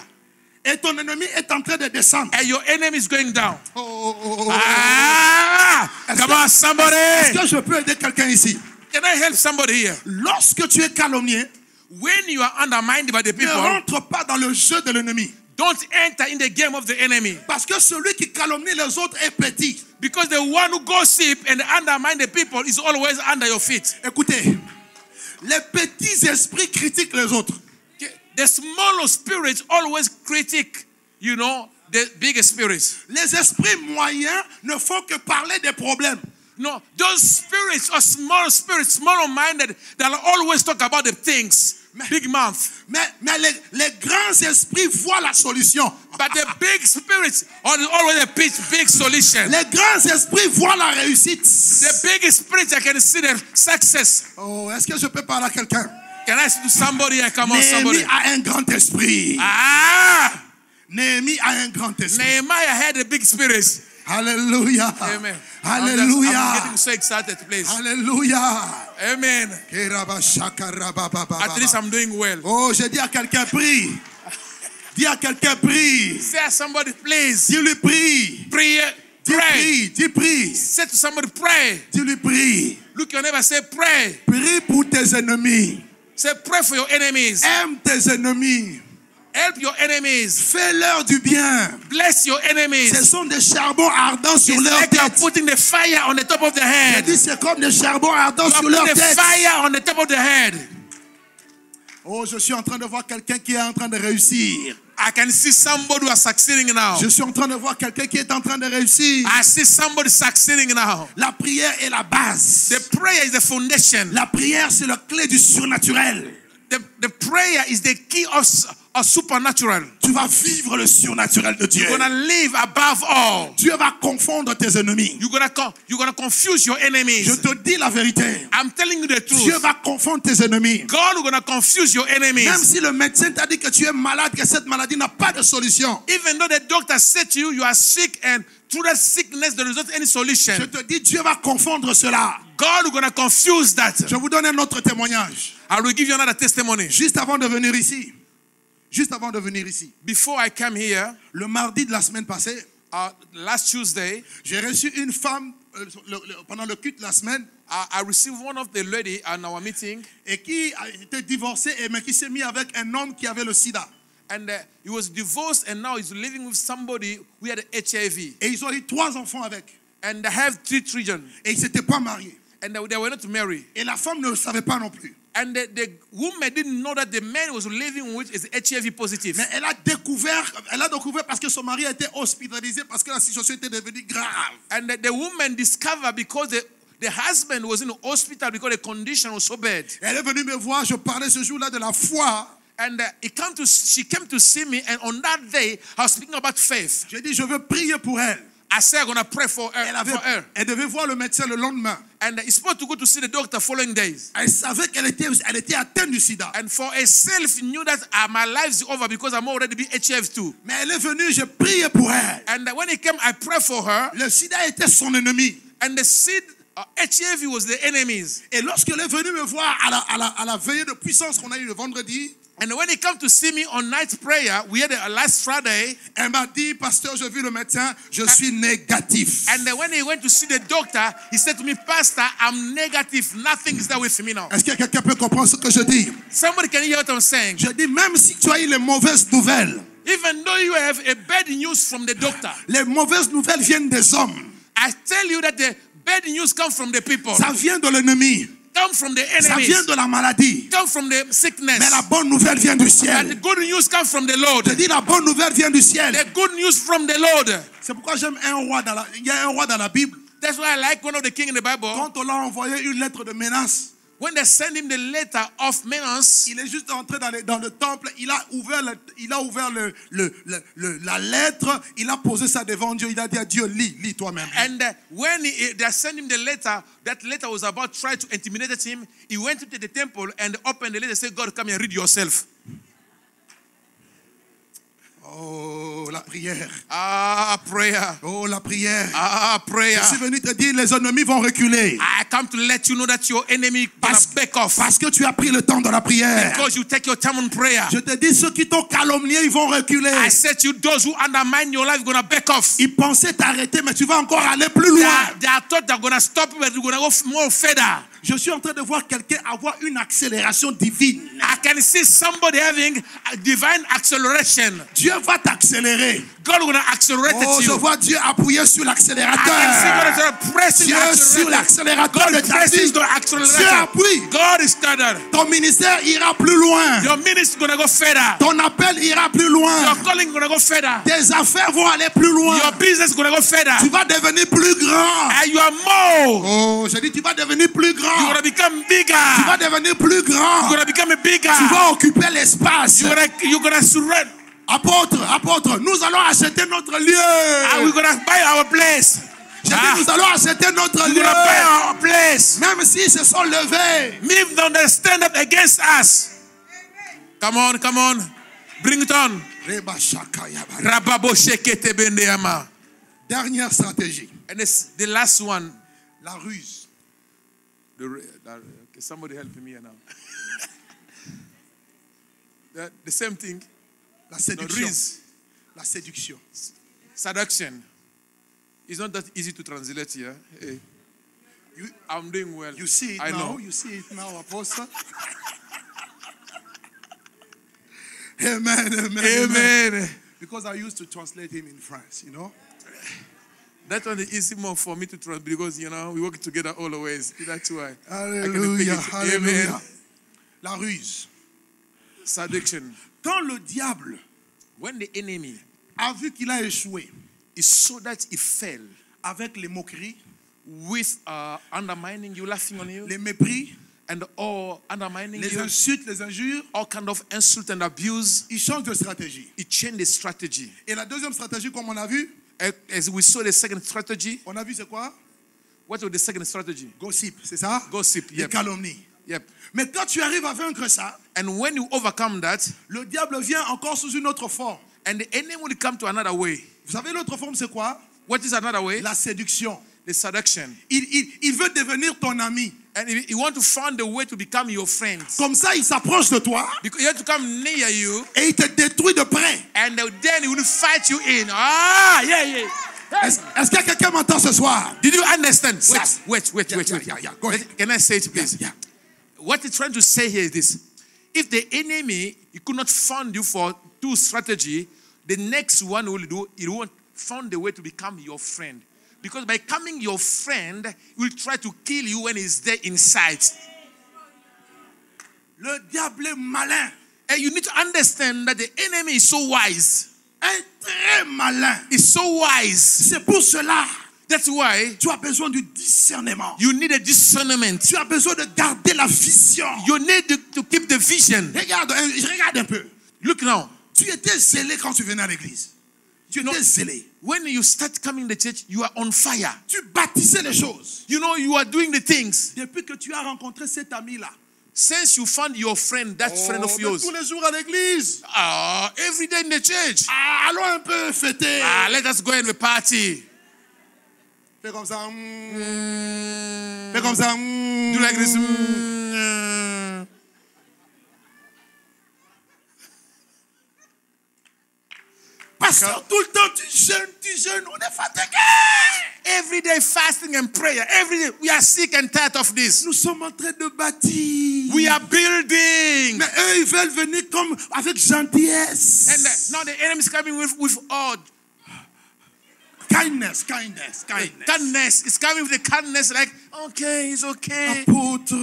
Et ton ennemi est en train de descendre. and your enemy is going down. Oh, oh, oh, oh, oh. Ah! Est-ce Come que- on, Est-ce somebody! que je peux aider quelqu'un ici? Can I help somebody here? Lorsque tu es calomnié, When you are undermined by the ne people, rentre pas dans le jeu de l'ennemi. Don't enter in the game of the enemy. Parce que celui qui calomnie les autres est petit. Because the one who gossip and undermine the people is always under your feet. Écoutez, les petits esprits critiquent les autres. The small spirits always critique, you know, the big spirits. Les esprits moyens ne font que parler des problèmes. No, those spirits are small spirits, small minded, they'll always talk about the things. Big mouth. Mais, mais les, les grands esprits voient la solution. But the big spirits are always a big, big solution. Les grands esprits voient la réussite. The big spirits, I can see the success. Oh, est-ce que je peux parler à quelqu'un? Can I to somebody? I come on, somebody? A un grand esprit. Ah! Néhémie a un grand esprit. Nehemiah had a big spirit. Alléluia. Amen. I'm getting so excited, please. Alléluia. Amen. At least I'm doing well. Oh, j'ai dit à quelqu'un, prie. Dis à quelqu'un, prie. Say to somebody, please. Dis-lui, prie. Pray. Dis, prie. Dis, prie. Say to somebody, pray. Dis-lui, prie. Look your neighbor, say, pray. Prie pour tes ennemis. Say, pray for your enemies. Aime tes ennemis. Help your enemies. Fais-leur du bien. Bless your Ce enemies. sont des charbons ardents sur It's leur like tête. putting the fire on the top of the head. dit, c'est comme des charbons ardents sur leur putting the tête. fire on the top of the head. Oh, je suis en train de voir quelqu'un qui est en train de réussir. I can see somebody who are succeeding now. Je suis en train de voir quelqu'un qui est en train de réussir. I see somebody succeeding now. La prière est la base. The prayer is the foundation. La prière, c'est la clé du surnaturel. The, the prayer is the key of, of supernatural. Tu vas vivre le surnaturel de Dieu. You're gonna live above all. Dieu va confondre tes ennemis. You're gonna you're gonna confuse your Je enemies. te dis la vérité. I'm telling you the Dieu truth. va confondre tes ennemis. God is gonna confuse your Même enemies. si le médecin t'a dit que tu es malade, que cette maladie n'a pas de solution. Even though the doctor said to you you are sick and through that sickness there is not any Je solution. te dis, Dieu va confondre cela. God is gonna confuse that. Je vous donne un autre témoignage. I will give you another testimony. Juste avant de venir ici. Juste avant de venir ici. Before I came here, Le mardi de la semaine passée, uh, last Tuesday, j'ai reçu une femme euh, le- le- pendant le culte de la semaine I, I received one of the lady at our meeting, et qui a été divorcée et mais qui s'est mis avec un homme qui avait le sida. And uh, he was divorced, and now he's living with somebody who had HIV, Et ils ont eu trois enfants avec. and they have three children, Et ils s'étaient pas mariés. and they, they were not married. Et la femme ne le savait pas non plus. And the, the woman didn't know that the man was living with is HIV positive. Mais elle a découvert, elle a découvert parce que son mari a été hospitalisé parce que la situation était devenue grave. And the, the woman discovered because the, the husband was in the hospital because the condition was so bad. Elle est venue me voir, je parlais ce jour-là de la foi. And uh, he come to, she came to see me, and on that day, I was speaking about faith. J'ai dit, je veux prier pour elle. I said, I'm going to pray for her. Elle, avait- for her. elle devait voir le médecin le lendemain. And he's supposed to go to see the doctor following days. Elle savait qu'elle était, elle était atteinte du sida. And for herself, knew that uh, my life's over because I'm already be HIV too. Mais elle est venue, j'ai prié pour elle. And when he came, I prayed for her. Le sida était son ennemi. And the seed, uh, HIV was the enemies. Et lorsqu'elle est venue me voir à la, à la- à la veillée de puissance qu'on a eu le vendredi, And when he come to see me on night prayer, we had a last Friday. elle m'a dit, pasteur, j'ai vu le médecin, je ah. suis négatif. And then when he went to see the doctor, he said to me, Pastor, I'm negative. Nothing is there with me now. Est-ce que quelqu'un peut comprendre ce que je dis Somebody can hear what I'm saying. Je dis, même si tu as eu les mauvaises nouvelles, Even though you have a bad news from the doctor, les mauvaises nouvelles viennent des hommes. I tell you that the bad news comes from the people, Ça vient de l'ennemi. Come from the Ça vient de la maladie. come from the sickness. Mais la bonne nouvelle vient du And the ciel. good news come from the Lord. Je dis, la bonne nouvelle vient du ciel. The good news from the Lord. C'est pourquoi j'aime un roi dans la... Il y a un roi dans la Bible. That's why I like one of the king in the Bible. Quand on l'a envoyé une lettre de menace, when they send him the letter of menace, Il est juste entré dans le, dans le temple, il a ouvert, le, il a ouvert le, le- la lettre, il a posé ça devant Dieu, il a dit à Dieu, lis, lis toi-même. and uh, when he, they sent him the letter, that letter was about try to intimidate him. He went to the temple and opened the letter and said, God, come and read yourself. Oh, la prière. Ah, prayer. Oh, la prière. Ah, prayer. Je suis venu te dire, les ennemis vont reculer. I come to let you know that your enemy Parce, back off. parce que tu as pris le temps de la prière. Because you take your time on prayer. Je te dis, ceux qui t'ont calomnié, ils vont reculer. I said to you, those who undermine your life, gonna back off. Ils pensaient t'arrêter, mais tu vas encore aller plus They loin. are, they are thought they're gonna stop but you're gonna go more further. Je suis en train de voir quelqu'un avoir une accélération divine. I can see somebody having a divine acceleration. Dieu va t'accélérer. God gonna accelerate Oh, it je you. vois Dieu appuyer sur l'accélérateur. Dieu sur l'accélérateur de ta vie. Dieu appuie. God is standard. Ton ministère ira plus loin. Your ministry gonna go further. Ton appel ira plus loin. Your calling gonna go further. Tes affaires vont aller plus loin. Your business gonna go further. Tu vas devenir plus grand. And you are more. Oh, j'ai dit, tu vas devenir plus You're grand. gonna become Tu vas bigger. devenir plus grand. You're gonna become bigger. Tu vas occuper l'espace. You're gonna you're gonna surrender. Apôtre, apôtre, nous allons acheter notre And lieu. we're gonna buy our place? J'ai dit, Ah, nous allons acheter notre we're lieu. gonna buy our place. Même s'ils se sont levés. Même though they stand up against us. Come on, come on. Bring it on. Dernière stratégie, And it's the last one. la ruse. The, the, okay, somebody help me here now. the, the same thing. La séduction. ruse, La séduction. seduction. It's not that easy to translate here. Hey, You, I'm doing well. you see it I now. know. You see it now, apostle. amen, amen, amen. Amen. Because I used to translate him in France, you know. That one is easy more for me to translate because you know we work together always. That's why. I can Alléluia, pick it. alléluia. Amen. La ruse. Seduction. Quand le diable When the enemy a vu qu'il a échoué is so that he fell avec les moqueries, with uh, undermining you, laughing on you, les mépris, and all undermining les you, insultes, les injures, all kind of insult and abuse, il change de stratégie. he changed the strategy. Et la deuxième stratégie, comme on a vu, As we saw the second strategy, on a vu c'est quoi? what was the second strategy? Gossip, c'est ça? Gossip, Les yep. calomnies. Yep. Mais quand tu arrives à vaincre ça, And when you overcome that, le diable vient encore sous une autre forme. and the enemy will come to another way. Vous savez, l'autre forme, c'est quoi? What is another way? La séduction. The seduction. Il, il, il veut devenir ton ami. And he, want to find a way to become your friend. Comme ça, il s'approche de toi Because you have to come near you, et il te détruit de près. and then he will fight you in. Ah, yeah, yeah. Est-ce y a quelqu'un m'entend ce soir Did you understand? Wait, wait, wait, Yeah, wait, wait. yeah, yeah. Go ahead. Can I say it, please? Yeah. What he's trying to say here is this: If the enemy he could not find you for two strategy, the next one will do. He won't find a way to become your friend, because by becoming your friend, will try to kill you when he's there inside. Le diable est malin. And you need to understand that the enemy is so wise. Un très malin. He's so wise. C'est pour cela That's why tu as besoin du discernement. you need a discernment. Tu as besoin de garder la vision. You need to, to keep the vision. Regarde, un- regarde un peu. Look now. Tu étais zélé quand tu venais à l'église. Tu étais zélé. When you start coming to church, you are on fire. Tu bâtissais les choses. You know, you are doing the things. Depuis que tu as rencontré cet ami-là. Since you found your friend, that friend of Oh, yours, tous les jours à l'église. ah, every day in the church, Ah, allons un peu fêter. ah, let us go and party. Fais comme ça. mm. Mm, Fais comme ça. mm. do like this. mm, Parce tout le temps tu jeûnes, tu jeûnes, on est fatigué. Every day fasting and prayer. Every day we are sick and tired of this. Nous sommes en train de bâtir. We are building. Mais eux, ils veulent venir comme avec gentillesse. And uh, now the enemy is coming with with all kindness, kindness, kindness. kindness. It's coming with the kindness, like okay, it's okay. Apôtre,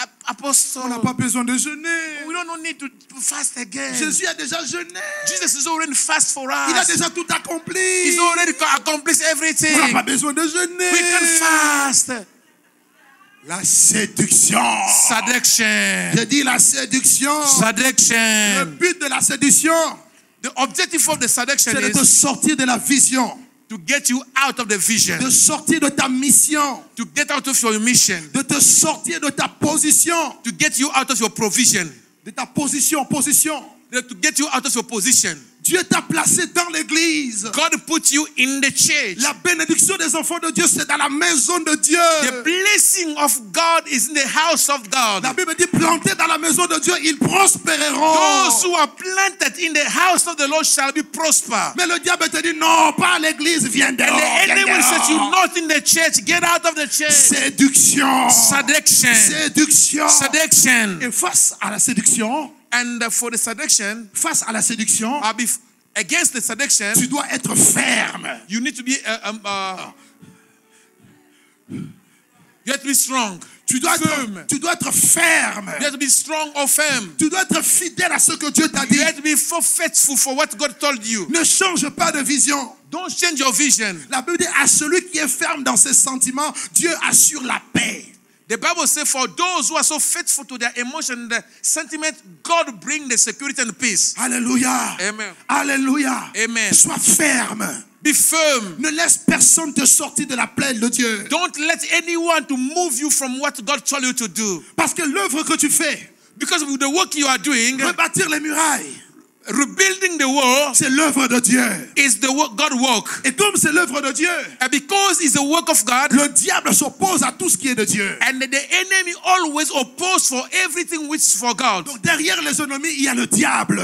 ap- Apostle, on n'a pas besoin de jeûner. we don't need to fast again. Jésus a déjà jeûné. Jesus is already fast for Il a us. déjà tout accompli. He's already co- accomplished everything. On n'a pas besoin de jeûner. We can fast. La séduction. Seduction. Je dis la séduction. Le Seduction. but de la séduction, The objective of the seduction c'est de sortir de la vision, to get you out of the vision, de sortir de ta mission, to get out of your mission, de te sortir de ta position, to get you out of your provision, de ta position, position. to get you out of your position. Dieu t'a placé dans l'église. God put you in the church. La bénédiction des enfants de Dieu, c'est dans la maison de Dieu. The blessing of God is in the house of God. La Bible dit, plantés dans la maison de Dieu, ils prospéreront. Those who are planted in the house of the Lord shall be prosper. Mais le diable te dit, non, pas à l'église, viens And dehors. the viens enemy set you not in the church. Get out of the church. Séduction. Seduction. Séduction. Seduction. Et face à la séduction, And uh, for the seduction, face à la séduction, be against the seduction. tu dois être ferme. You need to be uh, um, uh, you have to be strong. Tu dois, Firm. être, tu dois être ferme. You have to be strong or firm. Tu dois être fidèle à ce que Dieu t'a dit. You have to be faithful for what God told you. Ne change pas de vision. Don't change your vision. La Bible dit à celui qui est ferme dans ses sentiments, Dieu assure la paix. The Bible says, for those who are so faithful to their emotion and their sentiment, God bring the security and peace. Alléluia. Amen. Alléluia. Amen. Sois ferme. Be firm. Ne laisse personne te sortir de la plaine de Dieu. Don't let anyone to move you from what God told you to do. Parce que l'œuvre que tu fais, Because of the work you are doing, rebâtir les murailles, rebuilding the wall c'est l'œuvre de Dieu. is the work, God work. Et comme c'est l'œuvre de Dieu, And because it's the work of God, le diable s'oppose à tout ce qui est de Dieu. and the enemy always oppose for everything which is for God. Donc derrière les ennemis, il y a le diable.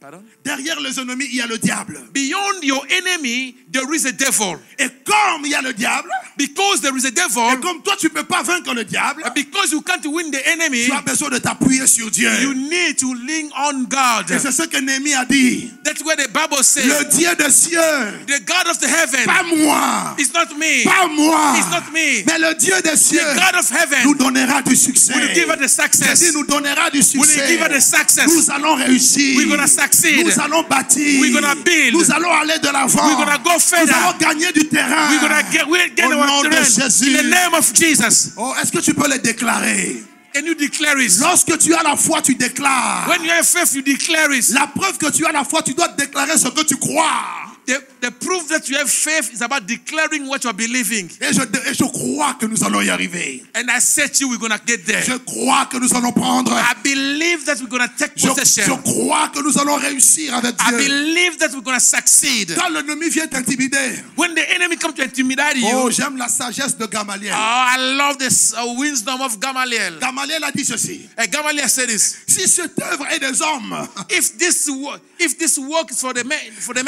Pardon? Derrière les ennemis, il y a le diable. Beyond your enemy, there is a devil. Et comme il y a le diable, Because there is a et devil, comme toi tu ne peux pas vaincre le diable, because you can't win the enemy, tu as besoin de t'appuyer sur Dieu. you need to lean on God. Et c'est ce que Néhémie a dit. That's where the Bible says, Le Dieu des cieux, the God of the heaven pas moi, is not me. pas moi, It's not me. mais le Dieu des cieux The God of nous heaven donnera du succès. will give us the success. dit, nous donnera du Will succès. give us the success? Nous allons réussir. We're gonna succeed. Nous allons bâtir. We're gonna build. Nous allons aller de l'avant. We're gonna go further. Nous allons gagner du terrain. We're gonna get, we're getting Au nom de Jésus. in the name of Jesus. Oh, est-ce que tu peux le déclarer? Can you declare it? Lorsque tu as la foi, tu déclares. When you have faith, you declare it. La preuve que tu as la foi, tu dois déclarer ce que tu crois. The, the proof that you have faith is about declaring what you are believing. Et je, et je crois que nous allons y arriver. And I said to you, we're gonna get there. Je crois que nous allons prendre. I believe that we're gonna take Je, possession. je crois que nous allons réussir avec I Dieu. believe that we're succeed. Quand l'ennemi vient t'intimider, When the enemy comes to intimidate you, oh, oh, j'aime la sagesse de Gamaliel. I love this uh, wisdom of Gamaliel. Gamaliel a dit ceci. Gamaliel said this: Si cette œuvre est des hommes, If this wo- if this work is for the for the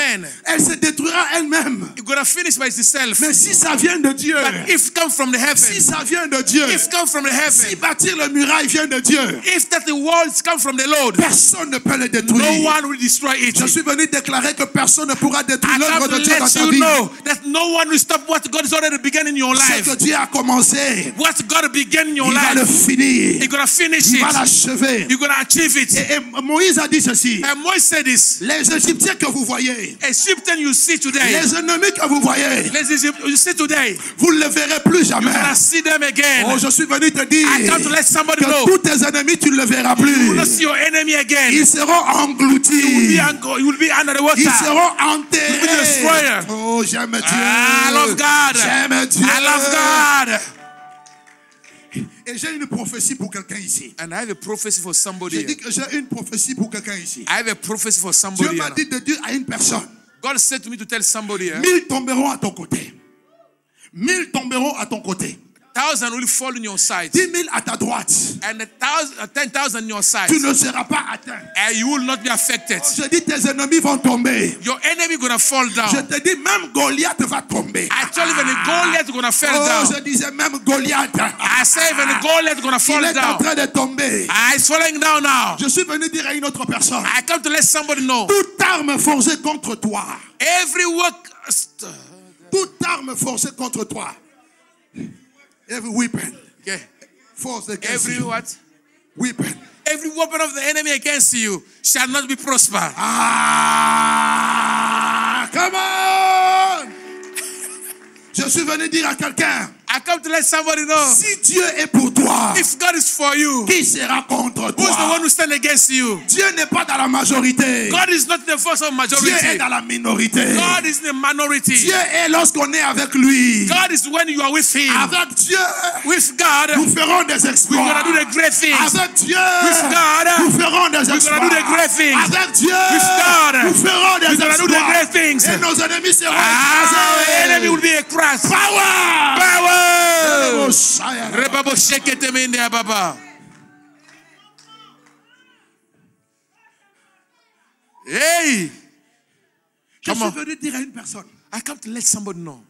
elle se détruira elle-même. it's gonna finish by itself. Mais si ça vient de Dieu, if from the si heaven, ça vient de Dieu, if it comes from the si heaven, bâtir le muraille vient de Dieu, if that the walls come from the Lord, personne ne peut le no détruire. one will destroy it. Je suis venu déclarer que personne ne pourra détruire l'œuvre come de Dieu dans ta vie. that no one will stop what God has already begun in your Ce life. que Dieu a commencé, What God began in your il va le life, finir. He's gonna finish Il va it. l'achever. You're gonna achieve it. Et, et Moïse a dit ceci. And Moïse said this: Les Égyptiens que vous voyez, Egyptian you see today, les ennemis que vous voyez, les Egypt you see today, vous ne les verrez plus jamais. you're gonna see them again. Oh, je suis venu te dire I come to let somebody que know. tous tes ennemis, tu ne les verras You will plus. not see your enemy again. Ils seront You will be, engloutis. un- you will be under the water. Ils seront enterrés. Oh, j'aime Dieu. I love God. J'aime Dieu. I love God. Et j'ai une prophétie pour quelqu'un ici. And I have a prophecy for somebody. J'ai dit que j'ai une prophétie pour quelqu'un ici. I have a prophecy for Dieu m'a dit de dire à une personne, God said to me to tell somebody, here, mille tomberont à ton côté. Mille tomberont à ton côté. Thousand will fall in your side, Dix mille à ta droite. and a thousand, uh, ten thousand in your side, Tu ne seras pas atteint. and you will not be affected. Je dis tes ennemis vont tomber. Your enemy gonna fall Je down. te dis même Goliath va tomber. I tell you, when the Goliath gonna fall Oh, down. je disais même Goliath. I say, when the Goliath gonna Il fall est en down. train de tomber. Ah, it's falling down now. Je suis venu dire à une autre personne. I come to let somebody know. Toute arme forgée contre toi. Every work, Toute arme forgée contre toi. Every weapon okay. forced against every you. what? Weapon. Every weapon of the enemy against you shall not be prosper. Ah, come on! Je suis venu dire à quelqu'un, I come to let somebody know Si Dieu est pour toi, if God is for you, qui sera contre who's the one toi who stand against you? Dieu n'est pas dans la majorité. God is not the force of Dieu est majority. dans la minorité. God is the minority. Dieu est lorsqu'on est avec lui. God is when you are with Him. Avec Dieu, With God, nous ferons des we're exploits. gonna do the great things. Avec Dieu, With God, nous ferons des we're exploits. gonna do the great things. Avec Dieu, With God, nous ferons des we're gonna do the exploits. great things. Et nos ennemis seront Ah, enemy will écrasés. be crash. Power! Power! Hey! Je suis venu dire à une personne I come to let somebody know.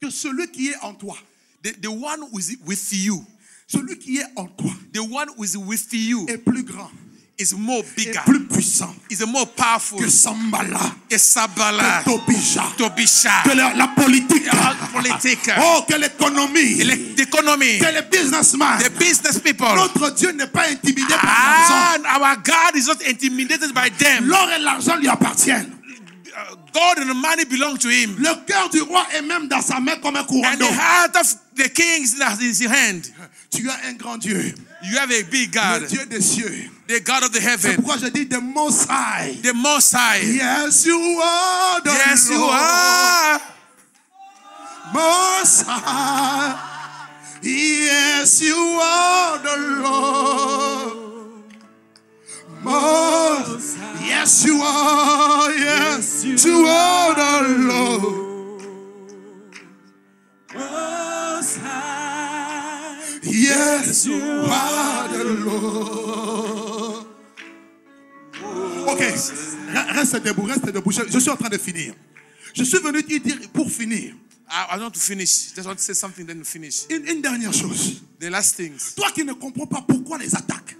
que celui qui est en toi, The, the one who is with you, celui qui est en toi the one who is with you est plus grand, is more bigger, plus puissant is more powerful. que Sambala, que Esabala, Tobisha, Tobisha, que la, la politique, politique, oh, que l'économie, the economy, que les businessmen. the business people. Notre Dieu n'est pas intimidé par l'argent. Ah, our God is not intimidated by them. L'or et l'argent lui appartiennent. Uh, God and the money belong to him. Le cœur du roi est même dans sa main comme un courant And the heart of the king is in his hand. Tu as un grand Dieu, You have a big le God, Dieu des cieux. the God of the C'est heaven, pourquoi je dis the most high. the Most High. Yes, you are the Yes, you are. Most high. Yes, you are the Lord. Most. Yes, you are. Yes, you are the Lord. Yes, you are the Lord. Ok, Re- reste debout, reste debout. Je, je suis en train de finir. Je suis venu te dire pour finir I, I want to finish. Just want to say something, then finish. une, une dernière chose. The last things. Toi qui ne comprends pas pourquoi les attaques,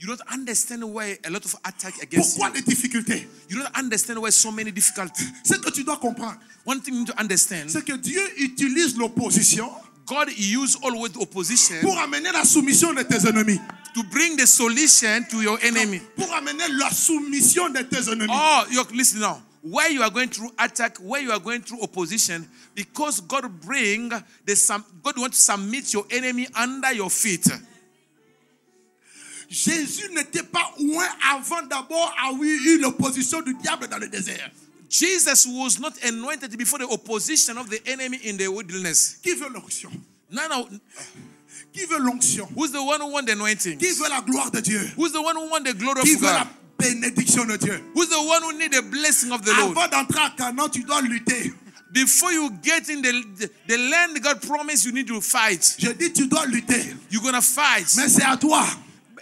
You don't understand why a lot of attack against pourquoi you. les difficultés, You don't understand why so many difficulties. ce que tu dois comprendre, One thing you need to understand: c'est que Dieu utilise l'opposition God use always opposition pour amener la soumission de tes ennemis. to bring the solution to your enemy. Pour amener la soumission de tes ennemis. Oh, you listen now. Where you are going through attack, where you are going through opposition, because God bring the God want to submit your enemy under your feet. Jésus n'était pas loin avant d'abord avoir eu l'opposition du diable dans le désert. Jesus was not anointed before the opposition of the enemy in the wilderness. Qui veut l'onction No, no. Qui veut l'onction Who's the one who want the anointing? Qui veut la gloire de Dieu Who's the one who want the glory Qui of God? bénédiction de Dieu Who's the one who need the blessing of the Lord? Avant d'entrer à Canaan, tu dois lutter. Before you get in the, the, the land God promised, you need to fight. Je dis, tu dois lutter. You're gonna fight. Mais c'est à toi.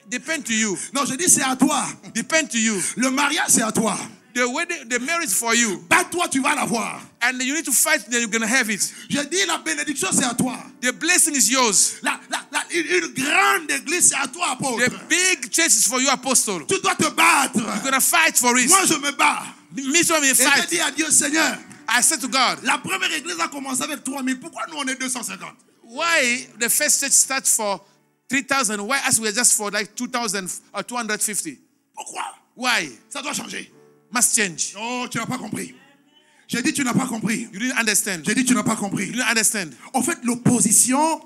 Depend to you. Non, je dis, c'est à toi. Depend to you. Le mariage, c'est à toi. The wedding, the marriage for you. Pas toi, tu vas l'avoir. And you need to fight, then you're gonna have it. Je dis, la bénédiction, c'est à toi. The blessing is yours. La, la, la- une, grande église, c'est à toi, apôtre. The big church is for you, apostle. Tu dois te battre. You're gonna fight for it. Moi, je me bats. Me too, I'm in Et je fight. dis à Dieu, Seigneur, I said to God, la première église a commencé avec 3000. Pourquoi nous, on est 250 why the first church starts for 3,000? Why us we're just for like 2,000 or 250? Pourquoi? Why? Ça doit changer. Must change. Non, tu n'as pas compris. J'ai dit, tu n'as pas compris. You didn't understand. J'ai dit, tu n'as pas compris. You didn't understand. En fait, l'opposition,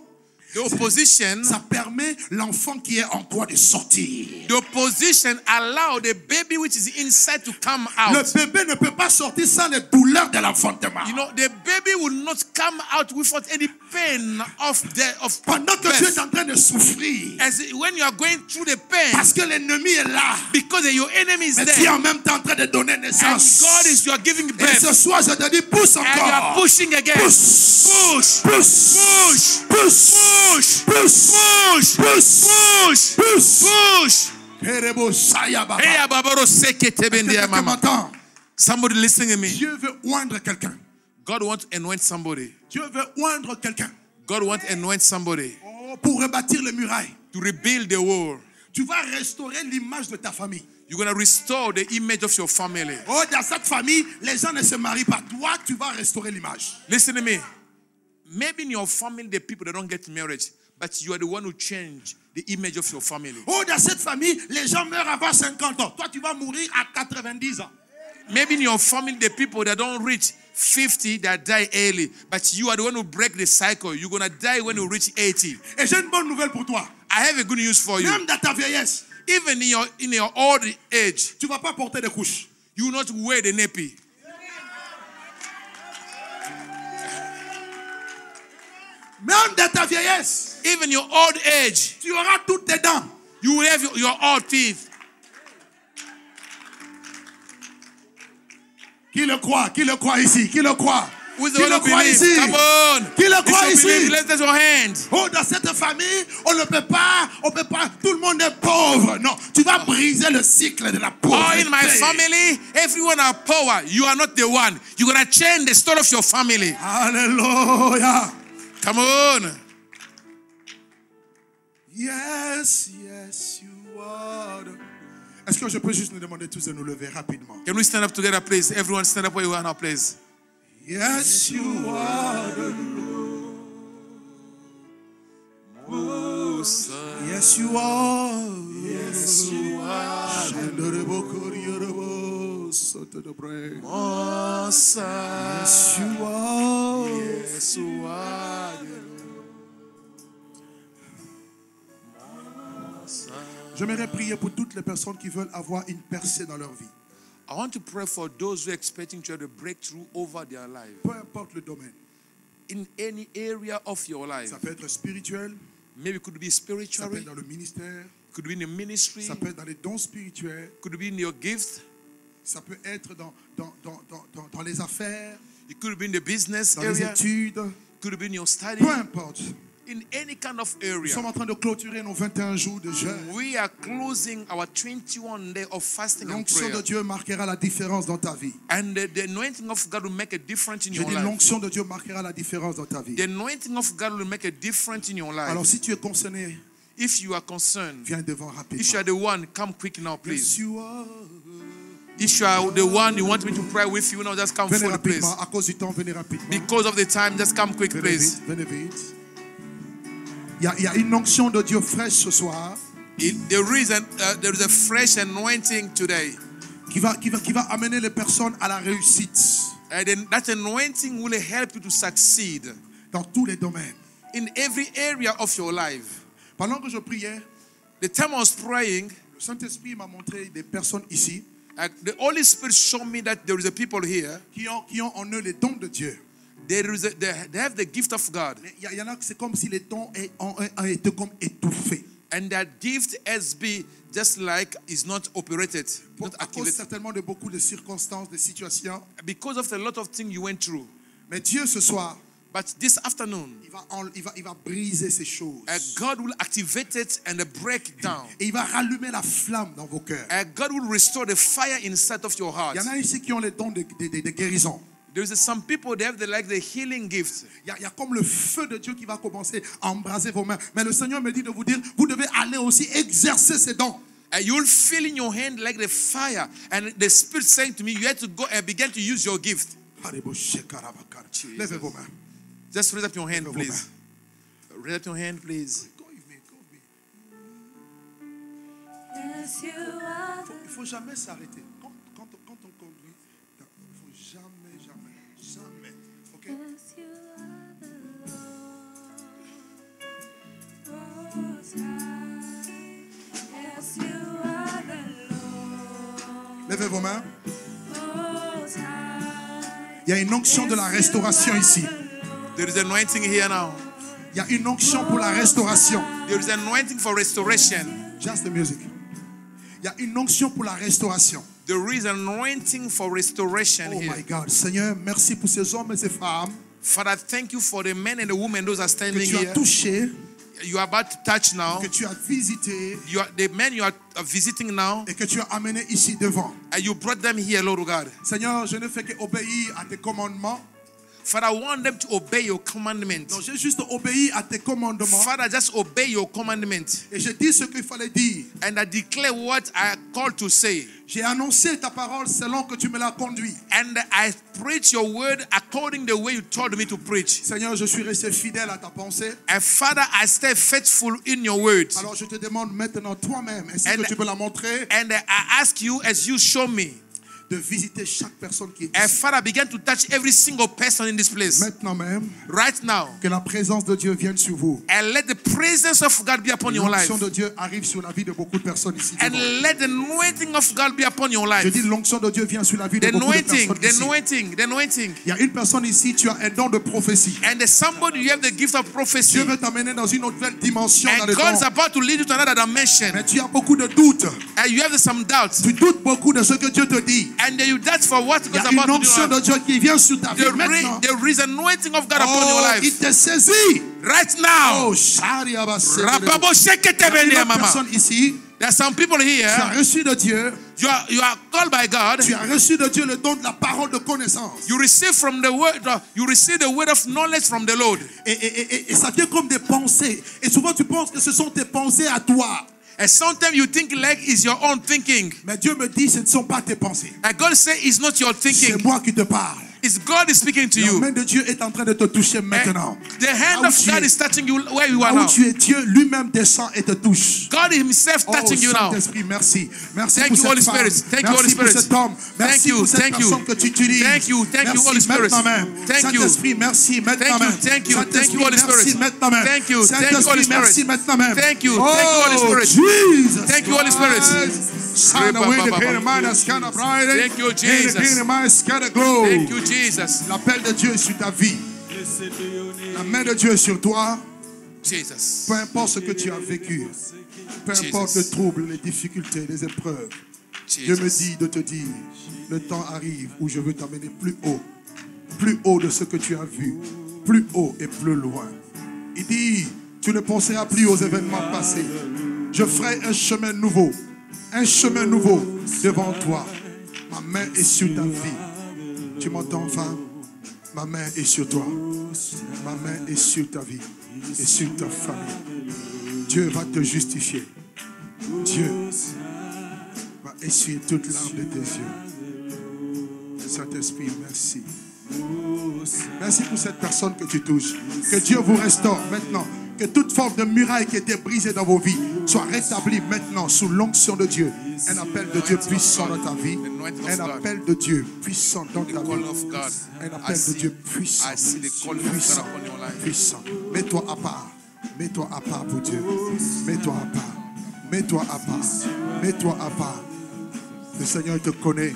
The opposition, ça permet l'enfant qui est en toi de sortir. the opposition allow the baby which is inside to come Le out. bébé ne peut pas sortir sans les douleurs de l'enfantement. You know, the baby will not come out without any pain of the of Pendant que tu es en train de souffrir, As when you are going through the pain, parce que l'ennemi est là, because your enemy is mais tu es there, en même temps en train de donner and naissance. God is you are giving Et birth, ce soir, je te dis, pousse and you are encore. pushing again. Pousse. Push. Pousse. Push. Pousse. Push. Pousse. Push. Push. Push. Quelqu'un Mama. m'entend. Somebody listening to me. Dieu veut oindre quelqu'un. God wants to anoint somebody. Dieu veut oindre quelqu'un. God wants to anoint somebody Oh, pour rebâtir les murailles. to rebuild the wall. Tu vas restaurer l'image de ta famille. You're going to restore the image of your family. Oh, dans cette famille, les gens ne se marient pas. Toi, tu vas restaurer l'image. Listen to me. Maybe in your family, the people that don't get married, but you are the one who change the image of your family. Oh, dans cette famille, les gens meurent avant 50 ans. Toi, tu vas mourir à 90 ans. Maybe in your family, the people that don't reach 50 that die early, but you are the one who break the cycle. You're gonna die when you reach 80. Et j'ai une bonne nouvelle pour toi. I have a good news for you. Même dans ta vieillesse, Even in your in your old age, tu vas pas porter des couches. you will not wear the nappy. Même dans ta vieillesse, Even your old age, tu auras toutes tes dents. you will have your, your old teeth. Qui le croit? Qui le croit ici? Qui le croit? Qui le croit ici? Come on. Qui le croit ici? let's your hand. Oh, dans cette famille, on ne peut pas, on peut pas, tout le monde est pauvre. Non, tu vas briser le cycle de la Oh, pauvreté. in my family, everyone have power. You are not the one. You're gonna change the story of your family. Alléluia. Come on. Yes, yes, you are. the- Est-ce que je peux juste nous demander tous de nous lever rapidement? Can we stand up together, please? Everyone stand up where you are now, please. Yes, you are. the- Yes, you are. Yes, you are. Yes, you are. Yes, you are. J'aimerais prier pour toutes les personnes qui veulent avoir une percée dans leur vie. I want to pray for those who are expecting to have a breakthrough over their life. Peu importe le domaine. In any area of your life. Ça peut être spirituel, Maybe it could be ça peut être dans le ministère, could be in the ministry, ça peut être dans les dons spirituels, could be in your gift, ça peut être dans, dans, dans, dans, dans, les affaires, it could be in the business dans les area, études. could be in your study, Peu importe. in any kind of Nous area. sommes en train de clôturer nos 21 jours de jeûne. We are closing our 21 day of fasting and L'onction prayer. de Dieu marquera la différence dans ta vie. And the, the anointing of God will make a difference in Je your dis life. l'onction de Dieu marquera la différence dans ta vie. The anointing of God will make a difference in your life. Alors si tu es concerné, If you are concerned, viens devant if you are rapidement. the one, come quick now, please. are. If you are the one you want me to pray with you, now just come Venez forward, please. rapidement. À cause du temps, venez rapidement. Because of the time, just come quick, Venez please. vite, venez vite. Il y, a, il y a une onction de Dieu fraîche ce soir It, there is an, uh, there is a fresh anointing today. qui va, qui, va, qui va amener les personnes à la réussite And then that anointing will help you to succeed dans tous les domaines. in every area of your life. Pendant que je priais, The time I was praying, le Saint-Esprit m'a montré des personnes ici the Holy Spirit showed me that there is a people here. qui ont, qui ont en eux les dons de Dieu. There is a, they, they have the gift of God, il y, en a c'est comme si les dons ont, ont été comme étouffés. and that gift has been just like is not operated, Pour- not à cause certainement de beaucoup de circonstances, de situations. because of a lot of things you went through. Mais Dieu ce soir, But this afternoon, il va, en- il va, il va briser ces choses. uh, God will activate it and break down. Et il va rallumer la flamme dans vos cœurs. Uh, God will restore the fire inside of your heart. Il y en a ici qui ont les dons de, de- de- de guérison. There's some people they have the like the healing gift. Il y, y a comme le feu de Dieu qui va commencer à embraser vos mains. Mais le Seigneur me dit de vous dire, vous devez aller aussi exercer ces dons. And you'll feel in your hand like the fire. And the Spirit saying to me, you have to go and begin to use your gift. Levez vos mains. Just raise up your hand, please. Raise up your hand, please. Il ne faut jamais s'arrêter. Quand, quand, on- quand on conduit, il ne faut jamais, jamais, jamais. ok? Yes, you are the Lord Most High. Yes, you are the Lord Levez vos mains. Il y a une onction de la restauration ici. There is anointing here now. Il y a une onction pour la restauration. There is anointing for restoration. Just the music. Il y a une onction pour la restauration. There is anointing for restoration Oh here. my God. Seigneur, merci pour ces hommes et ces femmes Father, thank you for the men and the women those are que standing tu as here. touchés, You are about to touch now. que tu as visités You are the men you are visiting now, et que tu as amenés ici devant. and you brought them here, Lord God. Seigneur, je ne fais qu'obéir à tes commandements. Father, I want them to obey your commandment. Non, j'ai juste obéi à tes commandements. Father, just obey your commandment. Et j'ai dit ce qu'il fallait dire. And I declare what I called to say. J'ai annoncé ta parole selon que tu me l'as conduit. And I preach your word according the way you told me to preach. Seigneur, je suis resté fidèle à ta pensée. And Father, I stay faithful in your words. Alors je te demande maintenant toi-même, And- que tu peux la montrer, And I ask you as you show me, de visiter chaque personne qui est And ici. Father, begin to touch every single person in this place. Maintenant même, Right now. que la présence de Dieu vienne sur vous. And let the presence of God be upon your life. L'onction de Dieu arrive sur la vie de beaucoup de personnes ici. And let the anointing of God be upon your Je life. dis l'onction de Dieu vient sur la vie de The beaucoup de personnes the ici. anointing, the anointing. Il y a une personne ici, tu as un don de prophétie. And there's somebody you have the gift of prophecy. Dieu veut t'amener dans une nouvelle dimension dans And le God's don. about to lead you to another dimension. Mais tu as beaucoup de doutes. And you have some doubts. Tu doutes beaucoup de ce que Dieu te dit. And then you doubt for what Il une onction de Dieu qui vient sur ta vie There maintenant. is- there is anointing of God upon your Oh, il life. te saisit. Right now. Oh, Il y a personne ici. There are some people Tu as here. reçu de Dieu. You are, you are called by God. Tu as reçu de Dieu le don de la parole de connaissance. You receive from the word. uh, You receive the word of knowledge from the Lord. Et, et- et- et ça vient comme des pensées. Et souvent tu penses que ce sont tes pensées à toi. And sometimes you think like is your own thinking. Mais Dieu me dit, ce ne sont pas tes pensées. And God say it's not your C'est thinking. moi qui te parle. It's God is speaking to La you? main de Dieu est en train de te toucher And maintenant. the hand Là of tu God es. is touching you where you are Là où now. tu es, Dieu lui-même descend et te touche. God Himself Oh, touching you now. Saint-Esprit, merci. Merci Thank pour you, Holy. Spirit. Thank you, Holy merci pour Spirit. cet homme. Thank Merci you, pour cette thank you. personne que tu utilises. Thank you, thank you, merci Holy Spirit. Thank you. Saint-Esprit, merci maintenant Thank you, même. thank you, thank you, Holy merci Spirit. maintenant même. Thank you, thank you, Holy Spirit. merci maintenant même. Thank you, oh, thank you, Holy Spirit. Jesus Thank you, Holy Spirit. Wind, the. Thank you, Jesus. glow. Thank you, Jesus. L'appel de Dieu est sur ta vie. La main de Dieu est sur toi. Jesus. Peu importe ce que tu as vécu, peu importe Jesus. le trouble, les difficultés, les épreuves, Dieu me dit de te dire, le temps arrive où je veux t'amener plus haut, plus haut de ce que tu as vu, plus haut et plus loin. Il dit, tu ne penseras plus aux événements passés. Je ferai un chemin nouveau, un chemin nouveau devant toi. Ma main est sur ta vie. Tu m'entends, femme Ma main est sur toi. Ma main est sur ta vie et sur ta famille. Dieu va te justifier. Dieu va essuyer toute larme de tes yeux. Saint-Esprit, merci. Merci pour cette personne que tu touches. Que Dieu vous restaure maintenant. Que toute forme de muraille qui était brisée dans vos vies soit rétablie maintenant sous l'onction de Dieu. Un appel de Dieu puissant dans ta vie. Un appel de Dieu puissant dans ta vie. Un appel de Dieu puissant. Puissant. Puissant. Mets-toi à part. Mets-toi à part pour Dieu. Mets-toi à part. Mets-toi à part. Mets-toi à part. Le Seigneur te connaît.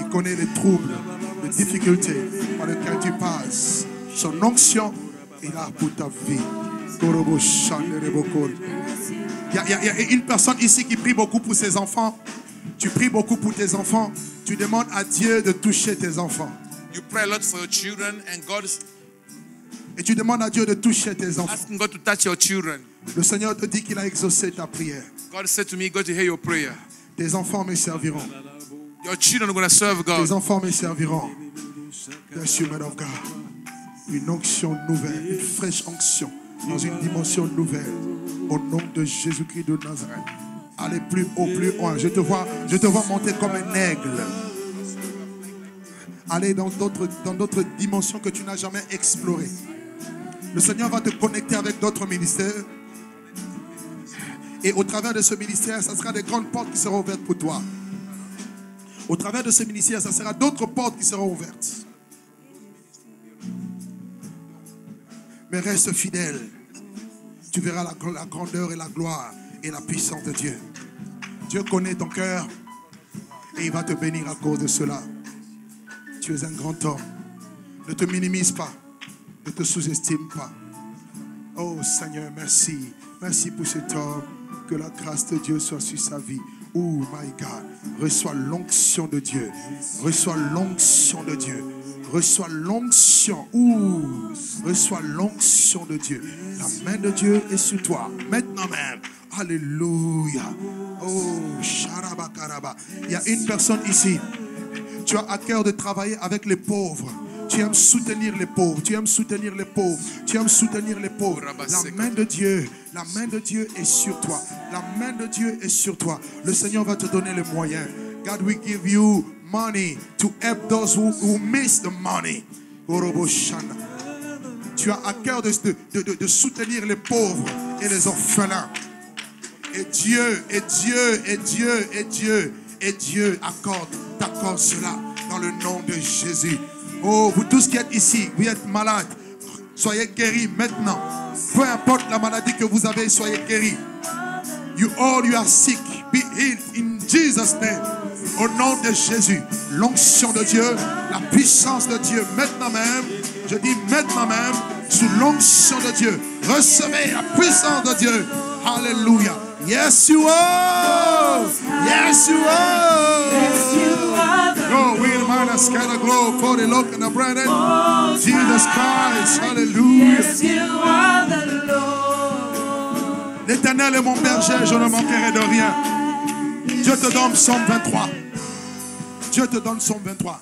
Il connaît les troubles, les difficultés par lesquelles tu passes. Son onction est là pour ta vie. Il y, a- il y une personne ici qui prie beaucoup pour ses enfants. Tu pries beaucoup pour tes enfants. Tu demandes à Dieu de toucher tes enfants. You pray a lot for your children, and God is Et tu demandes à Dieu de toucher tes enfants. asking God to touch your children. Le Seigneur te dit qu'il a exaucé ta prière. God said to me, God to hear your prayer. Tes enfants me serviront. Your children are going to serve Tes enfants me serviront. Bless you, man of God. Une onction nouvelle, une fraîche onction dans une dimension nouvelle. Au nom de Jésus-Christ de Nazareth. Allez plus haut, plus loin. Je te vois, je te vois monter comme un aigle. Allez dans d'autres, dans d'autres dimensions que tu n'as jamais explorées. Le Seigneur va te connecter avec d'autres ministères. Et au travers de ce ministère, ça sera des grandes portes qui seront ouvertes pour toi. Au travers de ce ministère, ça sera d'autres portes qui seront ouvertes. Reste fidèle. Tu verras la, la grandeur et la gloire et la puissance de Dieu. Dieu connaît ton cœur et il va te bénir à cause de cela. Tu es un grand homme. Ne te minimise pas. Ne te sous-estime pas. Oh Seigneur, merci. Merci pour cet homme. Que la grâce de Dieu soit sur sa vie. Oh my God. Reçois l'onction de Dieu. Reçois l'onction de Dieu. Reçois l'onction. Ouh. Reçois l'onction de Dieu. La main de Dieu est sur toi. Maintenant même. Alléluia. Oh, sharabakaraba. Il y a une personne ici. Tu as à cœur de travailler avec les pauvres. Tu aimes soutenir les pauvres. Tu aimes soutenir les pauvres. Tu aimes soutenir les pauvres. La main de Dieu, la main de Dieu est sur toi. La main de Dieu est sur toi. Le Seigneur va te donner les moyens. God will give you money to help those who, miss the money. Tu as à cœur de, de- de- de soutenir les pauvres et les orphelins. Et Dieu, et Dieu, et Dieu, et Dieu, et Dieu accorde, t'accorde cela dans le nom de Jésus. Oh, vous tous qui êtes ici, vous êtes malades, soyez guéris maintenant. Peu importe la maladie que vous avez, soyez guéris. You all you are sick, be healed in Jesus' name. Au nom de Jésus, l'onction de Dieu, la puissance de Dieu, maintenant même, je dis maintenant même, sous l'onction de Dieu, recevez la puissance de Dieu. Alléluia. Yes, you are. Yes, you are. Go, will man a scatter glow for the look and the brethren. Jesus Christ. Hallelujah. Yes, you are the Lord. L'éternel est mon berger, je ne manquerai de rien. Dieu te donne Psaume 23. Dieu te donne Psaume 23.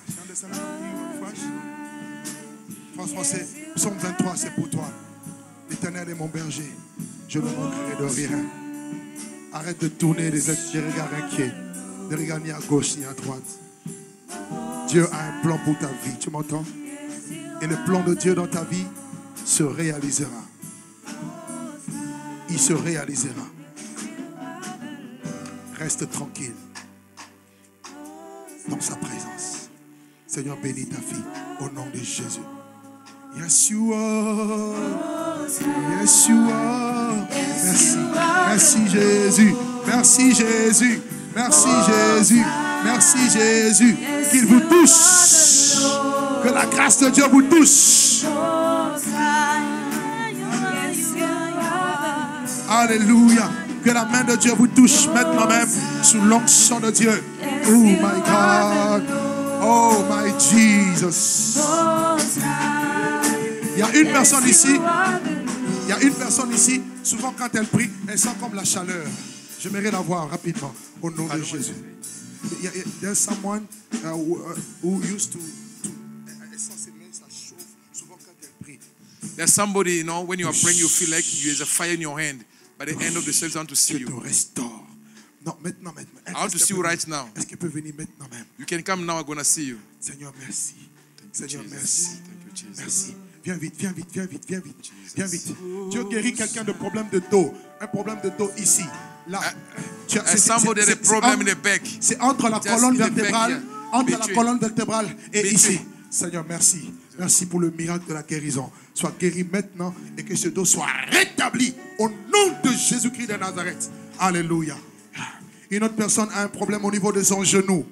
France français, Psaume 23, c'est pour toi. L'éternel est mon berger, je ne manquerai de rien. Arrête de tourner des regards inquiets, de regarder ni à gauche ni à droite. Dieu a un plan pour ta vie, tu m'entends? Et le plan de Dieu dans ta vie se réalisera il se réalisera. Reste tranquille dans sa présence. Seigneur, bénis ta fille au nom de Jésus. Yes, you are. Yes, you are. Merci. Merci, Jésus. Merci, Jésus. Merci, Jésus. Merci, Jésus. Qu'il vous touche. Que la grâce de Dieu vous touche. Alléluia. Que la main de Dieu vous touche maintenant même sous l'onction de Dieu. Oh my God. Oh my Jesus. Il y a une personne ici. Il y a une personne ici. Souvent quand elle prie, elle sent comme la chaleur. J'aimerais la voir rapidement au nom de Jésus. Il y a- There's someone uh, who, uh, who used to. There's somebody, you know, when you are praying, you feel like there's a fire in your hand. By the end of the service, I want to see Dieu te you. restaure. Non, maintenant, maintenant. I want to see you right now. Est-ce qu'il peut venir maintenant même? You can come now, I'm to see you. Seigneur, merci. Seigneur, merci. Thank you, Jesus. Merci. Viens vite, viens vite, viens vite, viens vite. Viens vite. Dieu guérit quelqu'un de problème de dos. Un problème de dos ici. Là. C'est- entre- la colonne vertébrale, entre la colonne vertébrale et ici. Seigneur, merci. Merci pour le miracle de la guérison. Sois guéri maintenant et que ce dos soit rétabli au nom de Jésus-Christ de Nazareth. Alléluia. Une autre personne a un problème au niveau de son genou.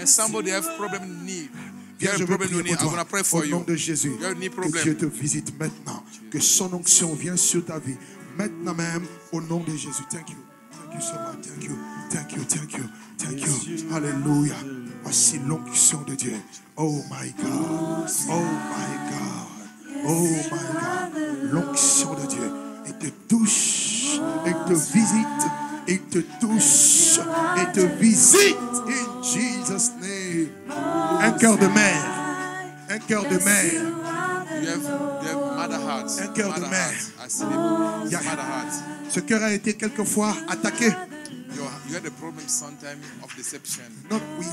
And somebody have problem knee. Viens, je a veux problem in prier pour I'm going toi. to pray for Au nom you. de Jésus. You have knee Que Dieu te visite maintenant. Que son onction vienne sur ta vie. Maintenant même, au nom de Jésus. Thank you. Thank you so much. Thank you. Thank you. Thank you. Thank you. Alléluia. Voici l'onction de Dieu. Oh my God. Oh my God. Oh my God. L'onction de Dieu. Il te touche. Il te visite. Il te touche. Il te visite. In Jesus' name. Un cœur de mère. Un cœur de mère. You have, you have mother hearts. Un cœur de mère. Ce cœur a été quelquefois attaqué. You, you had a problem sometime of deception. Non, oui,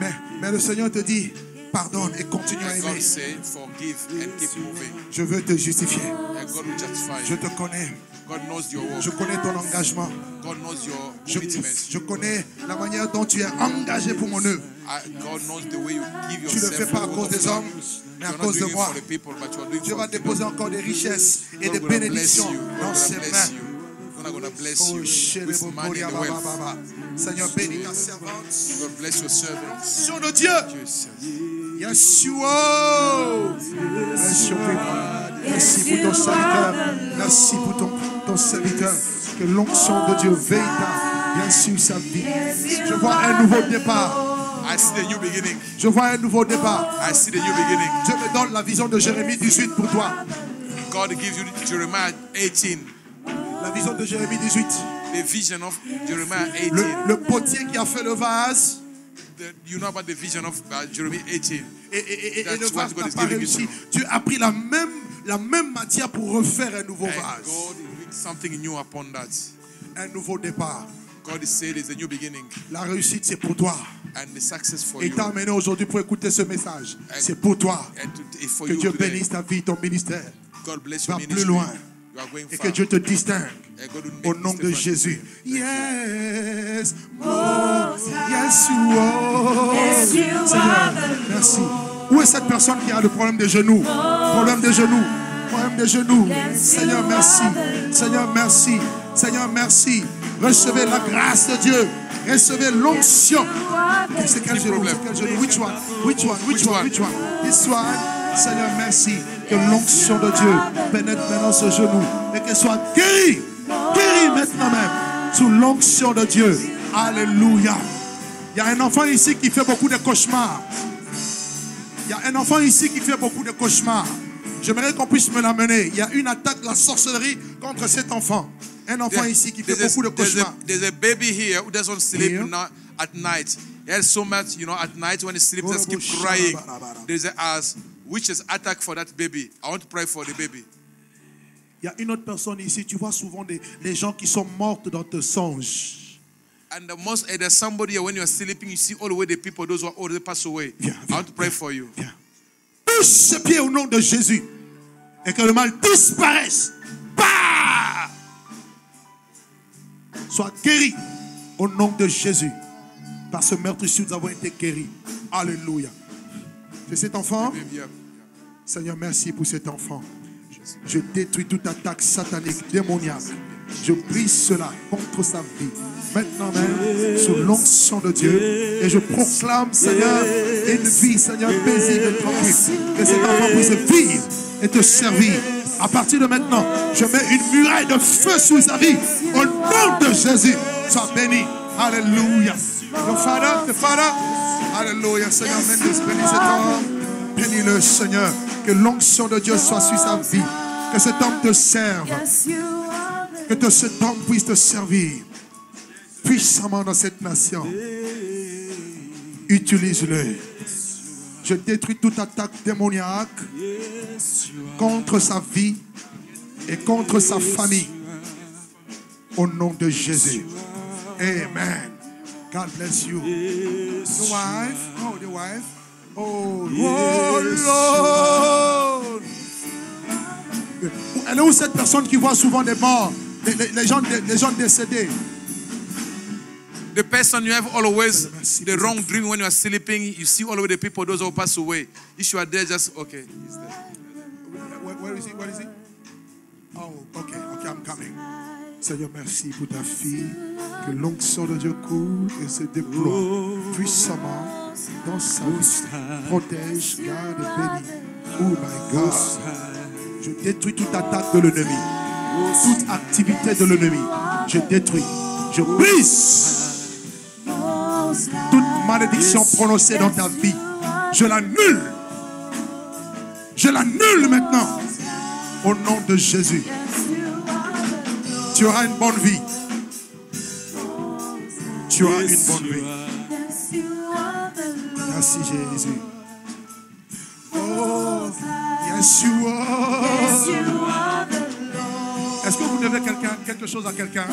mais, mais le Seigneur te dit, pardonne et continue à aimer. say, forgive and keep moving. Je veux te justifier. And God will justify Je te connais. God knows your work. Je connais ton engagement. God knows your Je, commitment. je connais la manière dont tu es engagé pour mon œuvre. I, God knows the way you give Tu ne le fais pas à cause des hommes, mais à cause de moi. people, Dieu va déposer encore des richesses et God des bénédictions dans ses gonna you. God gonna bless you with money ba, wealth. Seigneur, bénis ta servante. God bless your servants. Son de Dieu. Yeshua. Merci. Merci pour ton serviteur. Merci pour ton, ton serviteur. Que l'onction de Dieu veille bien sur sa vie. Je vois un nouveau départ. I see the new beginning. Je vois un nouveau départ. I see the new beginning. Dieu me donne la vision de Jérémie 18 pour toi. God gives you Jeremiah 18, La vision de Jérémie 18. the vision of Jeremiah 18. Le, le potier qui a fait le vase. The- you know about the vision of uh, Jeremiah 18. Et, et- et- et le vase n'a pas réussi. Dieu a pris la même, la même matière pour refaire un nouveau And vase. God something new upon that. Un nouveau départ. God is saying it's a new beginning. La réussite, c'est pour toi. And the success for Et you. t'a amené aujourd'hui pour écouter ce message. C'est pour toi. And to, for Que you Dieu today. bénisse ta vie, ton ministère. God bless Va your plus ministry. loin. You are going et que Dieu te distingue. Make Au this nom de. Jésus. Yes. Oh, yes, you are. Yes, you Seigneur, are the merci. Où est cette personne qui a le problème des genoux? Problème des genoux. Problème des genoux. Seigneur, merci. Seigneur, merci. Seigneur, merci. Recevez la grâce de Dieu. Recevez l'onction. C'est quel genou? problème? C'est quel genou? Which one? Which one? Which one? one? Which one? This one. Seigneur, merci. Que l'onction de Dieu pénètre maintenant ce genou et qu'elle soit guérie. Guérie maintenant même. Sous l'onction de Dieu. Alléluia. Il y a un enfant ici qui fait beaucoup de cauchemars. Il y a un enfant ici qui fait beaucoup de cauchemars. J'aimerais qu'on puisse me l'amener. Il y a une attaque de la sorcellerie contre cet enfant. Un enfant There- ici qui fait beaucoup de a, there's, cauchemars. a, there's a baby here who doesn't sleep Here. na- at night. He has so much, you know, at night when he sleeps, just keep crying. There's a as witches attack for that baby. I want to pray for the baby. Il y a une autre personne ici. Tu vois souvent des, les gens qui sont mortes dans tes songes. And the most, eh, there's somebody when you're sleeping, you see all the way the people, those who are already passed away. Viens, I viens, want to pray viens. for you. Viens. Touche ses pieds au nom de Jésus. Et que le mal disparaisse. Bah Sois guéri au nom de Jésus. Par ce meurtrissure, nous avons été guéris. Alléluia. C'est cet enfant? Seigneur, merci pour cet enfant. Je détruis toute attaque satanique, démoniaque. Je brise cela contre sa vie. Maintenant même, sous l'onction de Dieu. Et je proclame, Seigneur, une vie, Seigneur, paisible et tranquille. Que cet enfant puisse vivre et te servir. À partir de maintenant, je mets une muraille de feu sous sa vie. Au nom de Jésus, sois béni. Alléluia. Le Father, le Father. Alléluia. Seigneur, bénis cet homme. Bénis-le, Seigneur. Que l'onction de Dieu soit sur sa vie. Que cet homme te serve. Que cet homme puisse te servir puissamment dans cette nation. Utilise-le. Je détruis toute attaque démoniaque contre sa vie et contre sa famille. Au nom de Jésus. Amen. God bless you. The wife? Oh, the wife. Oh, oh Lord. Elle est où cette personne qui voit souvent des morts, les, les- les gens, les gens décédés? The person you have always the wrong dream when you are sleeping, you see all the people, those who pass away. If you are there, just okay. he's there. Where, where is he? Where is he? Oh, okay, okay, I'm coming. Seigneur, merci pour ta fille. Que l'onction de Dieu coule et se déploie puissamment dans sa vie. Protège, garde, bénis. Oh my God. Je détruis toute attaque de l'ennemi. Toute activité de l'ennemi. Je détruis. Je brise toute malédiction prononcée dans ta vie. Je l'annule. Je l'annule maintenant. Au nom de Jésus. Tu auras une bonne vie. Tu auras une bonne vie. Merci Jésus. Oh, yes you are. Yes, you are the Lord. Est-ce que vous devez quelqu'un, quelque chose à quelqu'un?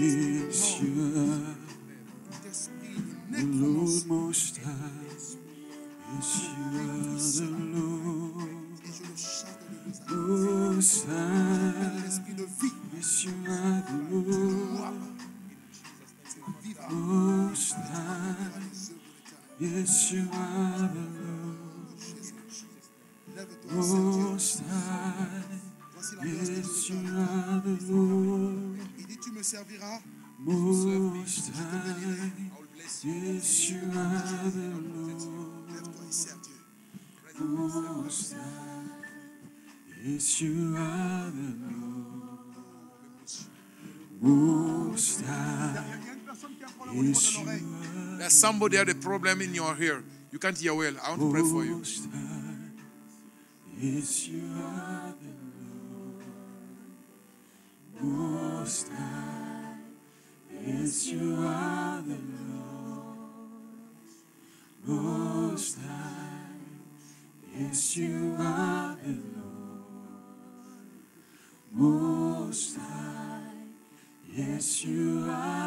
Yes, you are. The Lord Most High. Yes, you are the Lord Most High. Yes, you are the Lord Most High. Yes, you are the Lord Most High. Yes, you are the Lord Il dit, tu me serviras. Most High. Yes, you are the Lord Lève-toi et sers Dieu. Most High. Yes, you are the Lord Most High. Il y a une personne qui a un problème au niveau Yes, de you are There's somebody have a problem in your ear. You can't hear well. I want to pray for you. Most High. Yes, you are the Lord most High, yes, you are the Lord. Most High, yes, you are the Lord. Most High, yes, you are.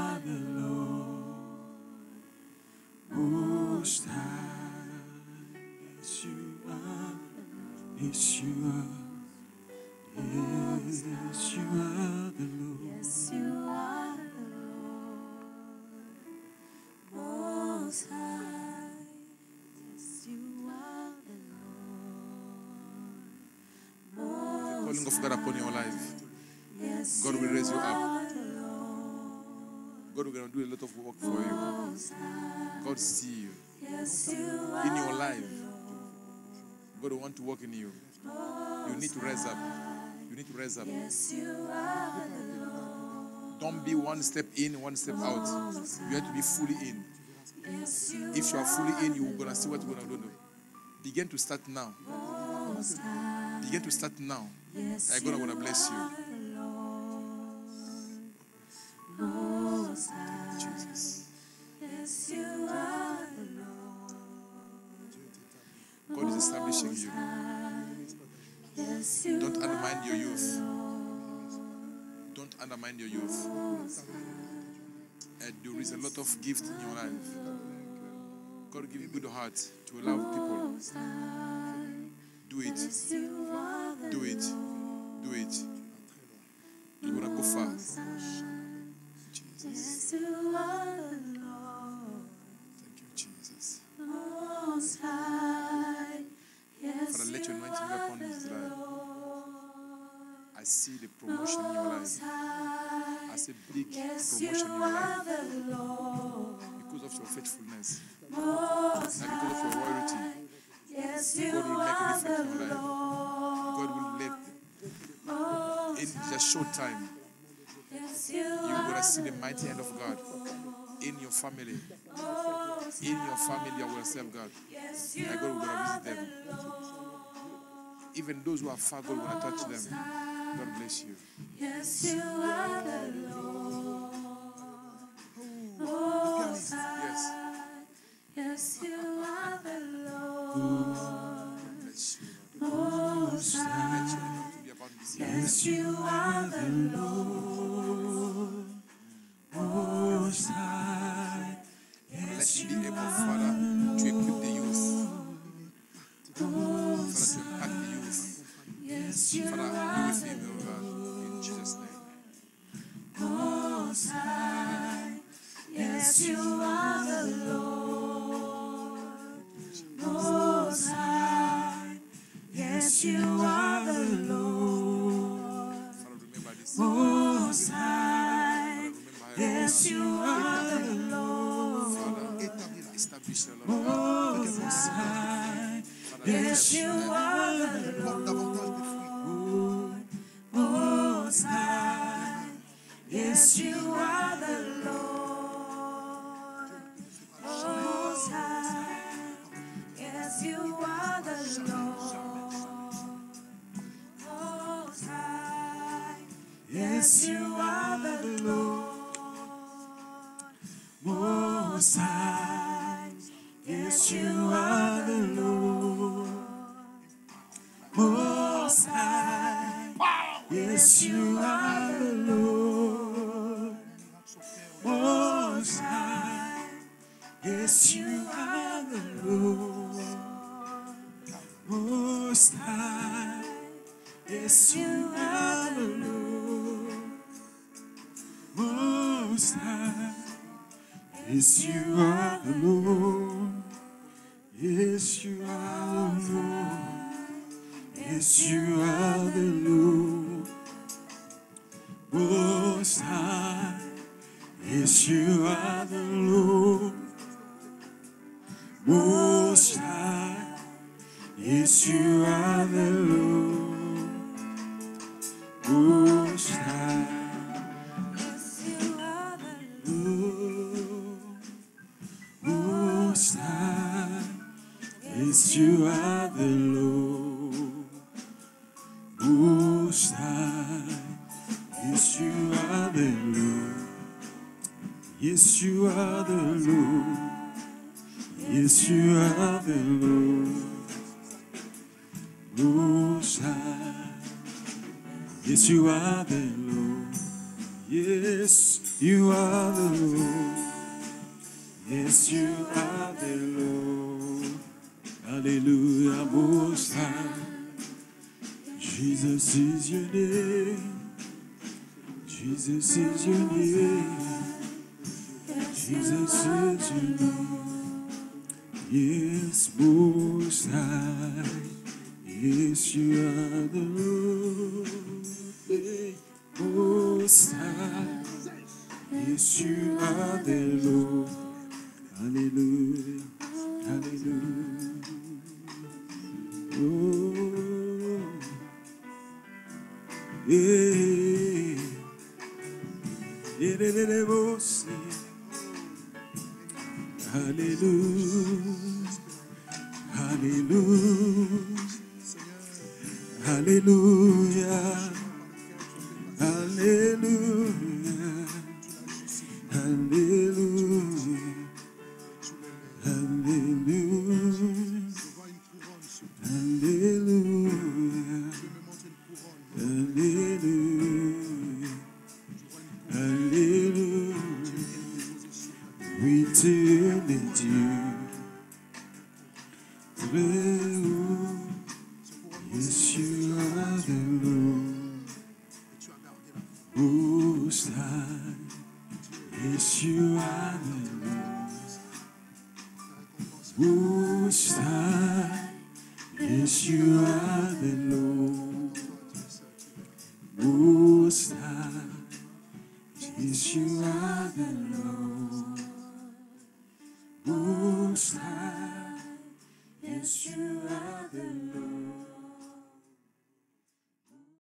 God see you in your life. God will want to work in you. You need to rise up. You need to rise up. Don't be one step in, one step out. You have to be fully in. If you are fully in, you're gonna see what you're gonna do. Begin to start now. Begin to start now. I'm gonna wanna bless you. give you the heart to love people. Do it. Do it. Do it. You want to go far. Jesus. Thank you, Jesus. Father, let your anointing be upon Israel. I see the promotion in your life. I see big Yes, you promotion in your life are the because of your faithfulness Most and because of your royalty. High. Yes, you God will make a are difference in the your life. God will live in just short time. Yes, you You're gonna see the mighty hand of God in your family. Most In your family, you will serve God. Yes, you And God will visit them. Lord. Even those who are far, God will touch them. God bless you. Yes, you are the Lord. High. Oh, yes. Yes, you are the Lord. Most High. Let your name to be about this year. Yes, you are the Lord. You. Yes, you are the Lord. Who's high? Yes, you are the Lord. Yes, you are the Lord. Yes, you are the Lord. Yeshua high? Yes, you are the Lord. Yes, you are the Lord. Yes, you are the Lord. Jesus is your name. Jesus is your name. Jesus is your name.